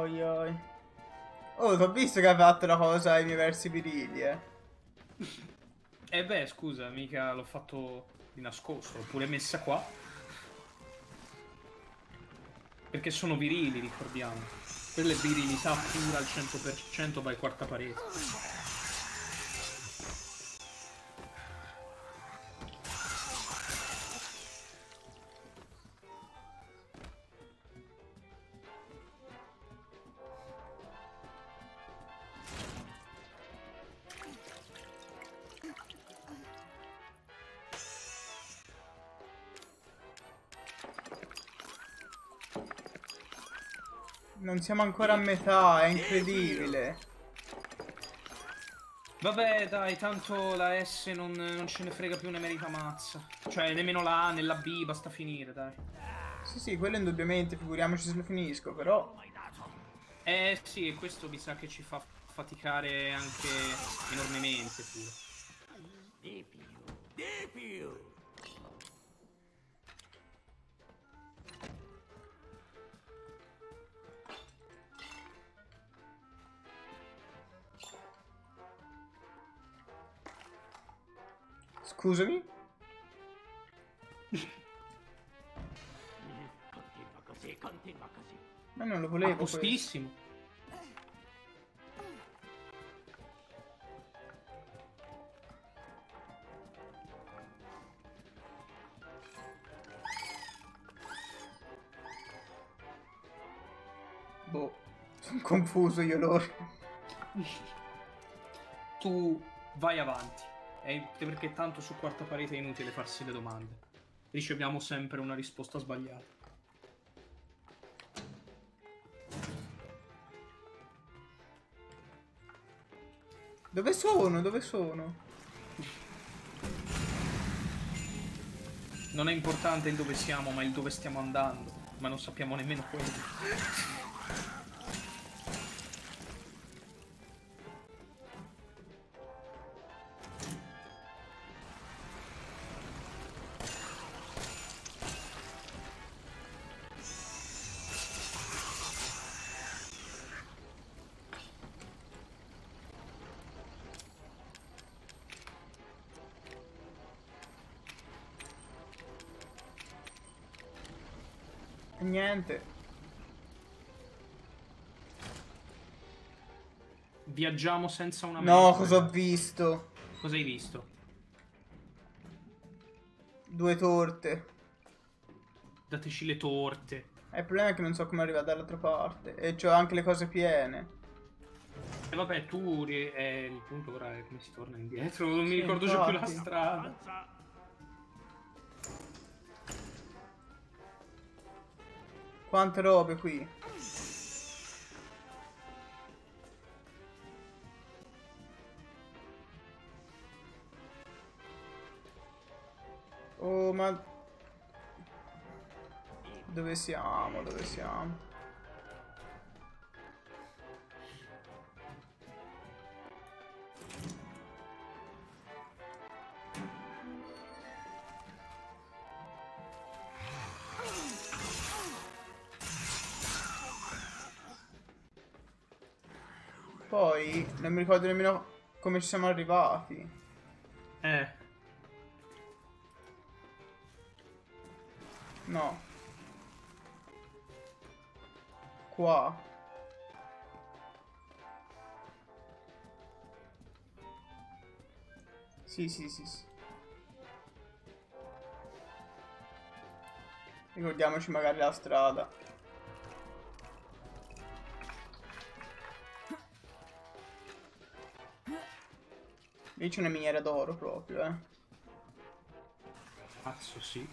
Oi oi. Oh, ho visto che hai fatto la cosa ai miei versi virili, eh. E beh, scusa, mica l'ho fatto di nascosto, l'ho pure messa qua. Perché sono virili, ricordiamo. Quella è virilità pura al 100% vai quarta parete. Non siamo ancora a metà, è incredibile. Vabbè, dai, tanto la S non, non ce ne frega più ne merita mazza. Cioè, nemmeno la A né la B, basta finire, dai. Sì, sì, quello indubbiamente, figuriamoci se lo finisco, però... Eh sì, e questo mi sa che ci fa faticare anche enormemente pure. Scusami? Continua così, continua così. Ma non lo volevo postissimo. Boh, sono confuso io loro. Tu vai avanti. E- perché tanto su quarta parete è inutile farsi le domande. Riceviamo sempre una risposta sbagliata. Dove sono? Dove sono? Non è importante il dove siamo, ma il dove stiamo andando. Ma non sappiamo nemmeno quello. Niente. Viaggiamo senza una No, meta. cosa ho visto? Cosa hai visto? Due torte. Dateci le torte. Eh, il problema è che non so come arrivare dall'altra parte. E c'ho anche le cose piene. E vabbè, tu eh, il punto ora è come si torna indietro. Non mi ricordo già più la strada. Quante robe qui. Oh, ma... Dove siamo? Dove siamo? Non mi ricordo nemmeno come ci siamo arrivati. Eh, No. Qua. Sì, sì, sì, sì. Ricordiamoci magari la strada. Lì c'è una miniera d'oro proprio, eh. cazzo sì.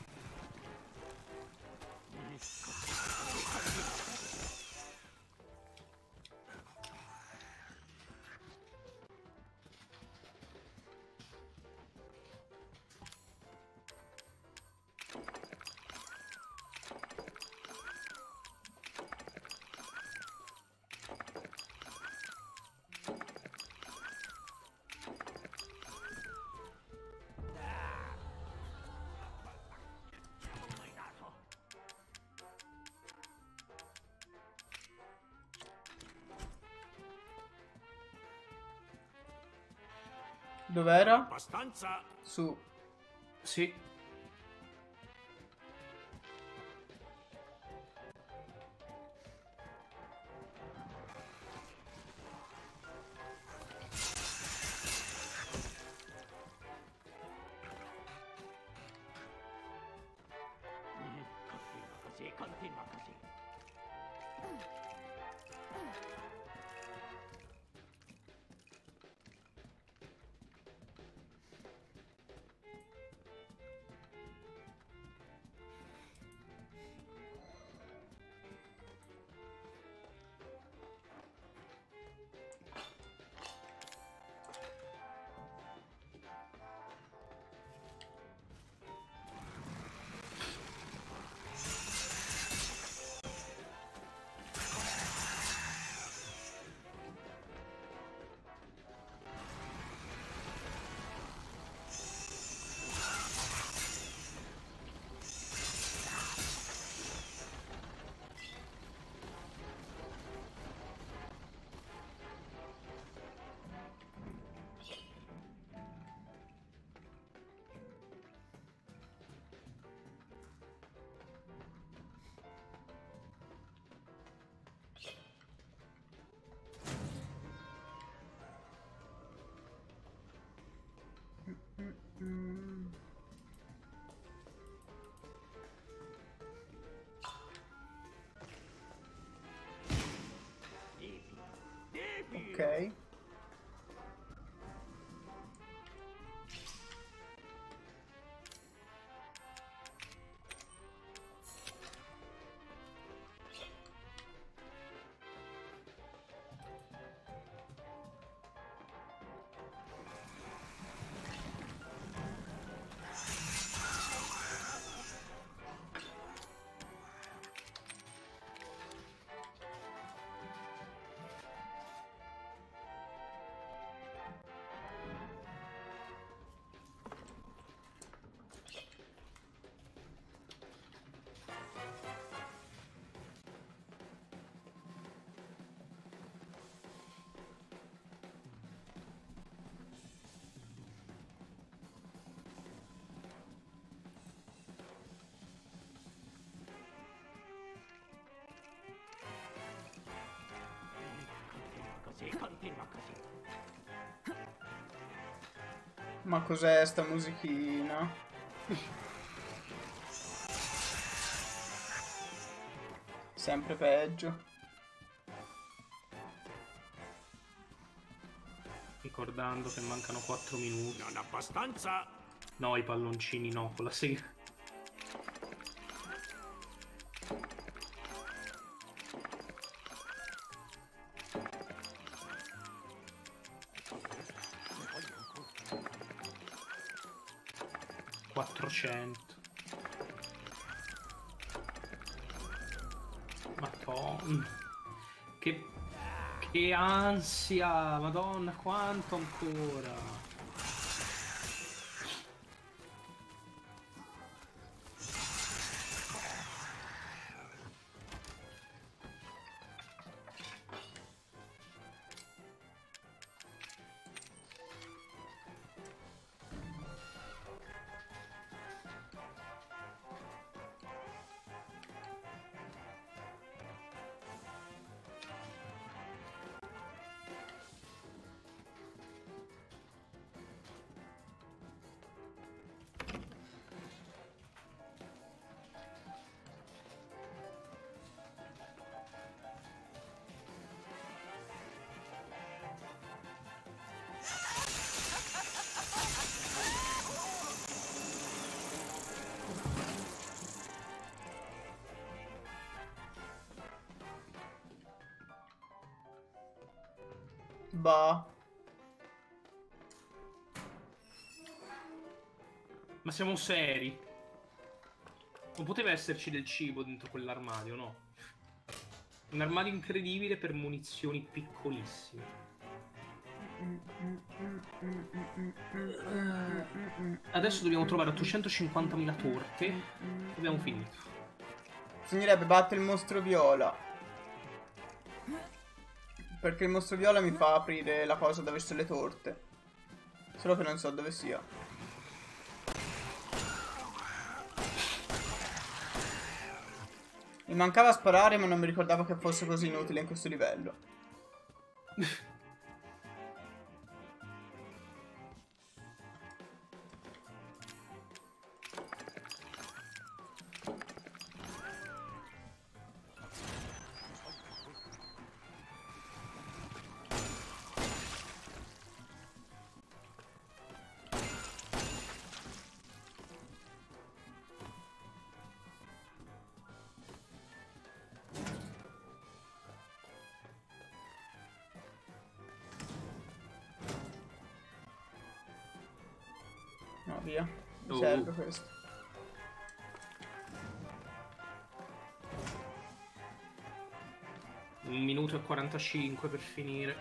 Dov'era? Abbastanza. Su. Sì. Mm. Ok. continua così. Ma cos'è sta musichina? Sempre peggio. Ricordando che mancano 4 minuti. Non abbastanza. No, i palloncini no, con la sega. Ansia! Madonna, quanto ancora! Bah. Ma siamo seri. Non poteva esserci del cibo dentro quell'armadio, no? Un armadio incredibile per munizioni piccolissime. Adesso dobbiamo trovare 850.000 torte. Abbiamo finito. Bisognerebbe battere il mostro viola. Perché il mostro viola mi fa aprire la cosa dove sono le torte. Solo che non so dove sia. Mi mancava sparare ma non mi ricordavo che fosse così inutile in questo livello. 35 per finire.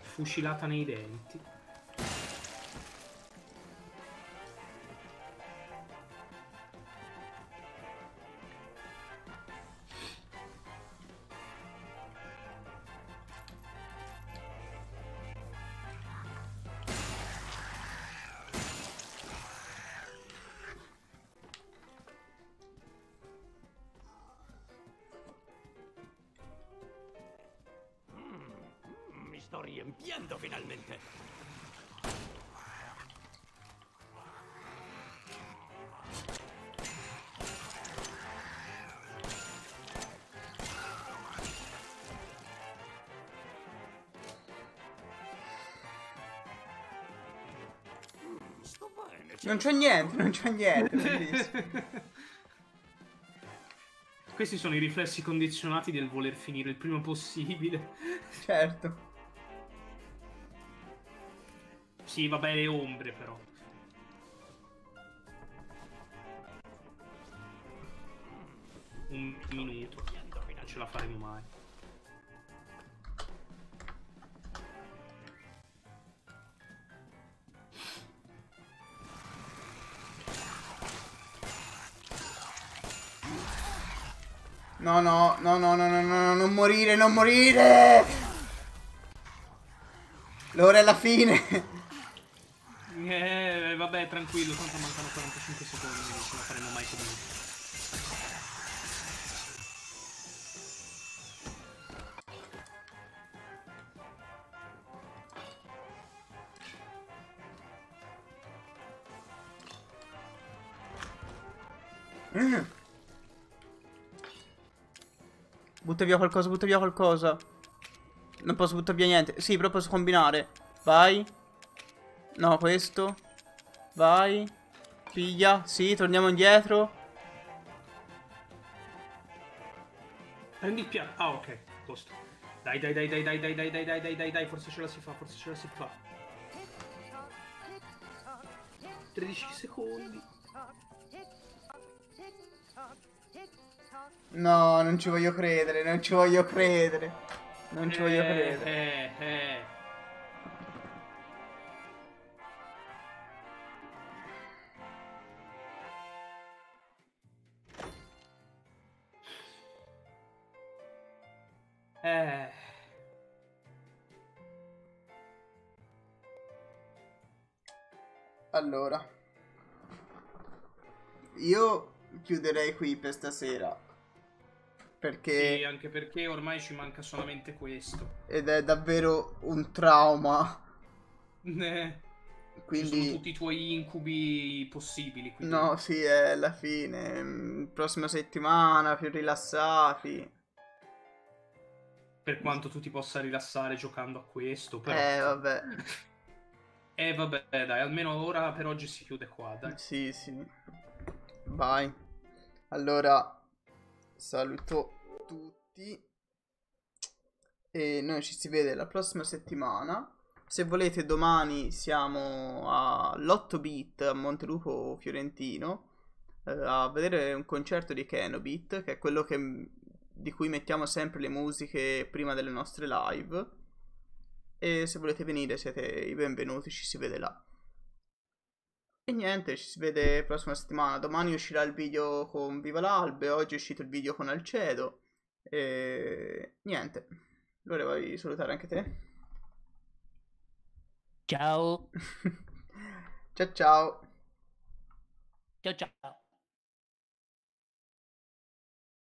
Fucilata nei denti. Non c'è niente, non c'è niente. Questi sono i riflessi condizionati del voler finire il prima possibile. certo. Sì, vabbè, le ombre però. Un minuto. Non ce la faremo mai. No, no, no, no, no, no, no, non morire, non morire! L'ora è la fine! Eh, vabbè, tranquillo, tanto mancano 45 secondi, non ce la faremo mai comunque. Mm. Butta via qualcosa, butta via qualcosa. Non posso buttare via niente. Sì, però posso combinare. Vai. No, questo. Vai. Piglia. Sì, torniamo indietro. Prendi il piano. Ah, ok, posto. Dai, dai, dai, dai, dai, dai, dai, dai, dai, dai, dai, dai, forse ce la si fa, forse ce la si fa. 13 secondi. No, non ci voglio credere, non ci voglio credere. Non ci voglio Eh, credere. Eh, eh. Eh. Allora. Io chiuderei qui per stasera. Perché... Sì, anche perché ormai ci manca solamente questo. Ed è davvero un trauma. Eh, Ci sono Quindi... tutti i tuoi incubi possibili. quindi- No, sì, è la fine. Mm, Prossima settimana, più rilassati. Per quanto tu ti possa rilassare giocando a questo, però... Eh, vabbè. Eh, vabbè, dai, almeno ora per oggi si chiude qua, dai. Sì, sì. Vai. Allora, saluto tutti. E noi ci si vede la prossima settimana. Se volete, domani siamo all'8 bit a Montelupo Fiorentino eh, a vedere un concerto di Kenobit, che è quello che- di cui mettiamo sempre le musiche prima delle nostre live. E se volete venire siete i benvenuti, ci si vede là. E niente, ci si vede prossima settimana. Domani uscirà il video con Viva l'Albe, oggi è uscito il video con Alcedo. E niente. Allora vuoi salutare anche te? Ciao. ciao ciao. Ciao ciao.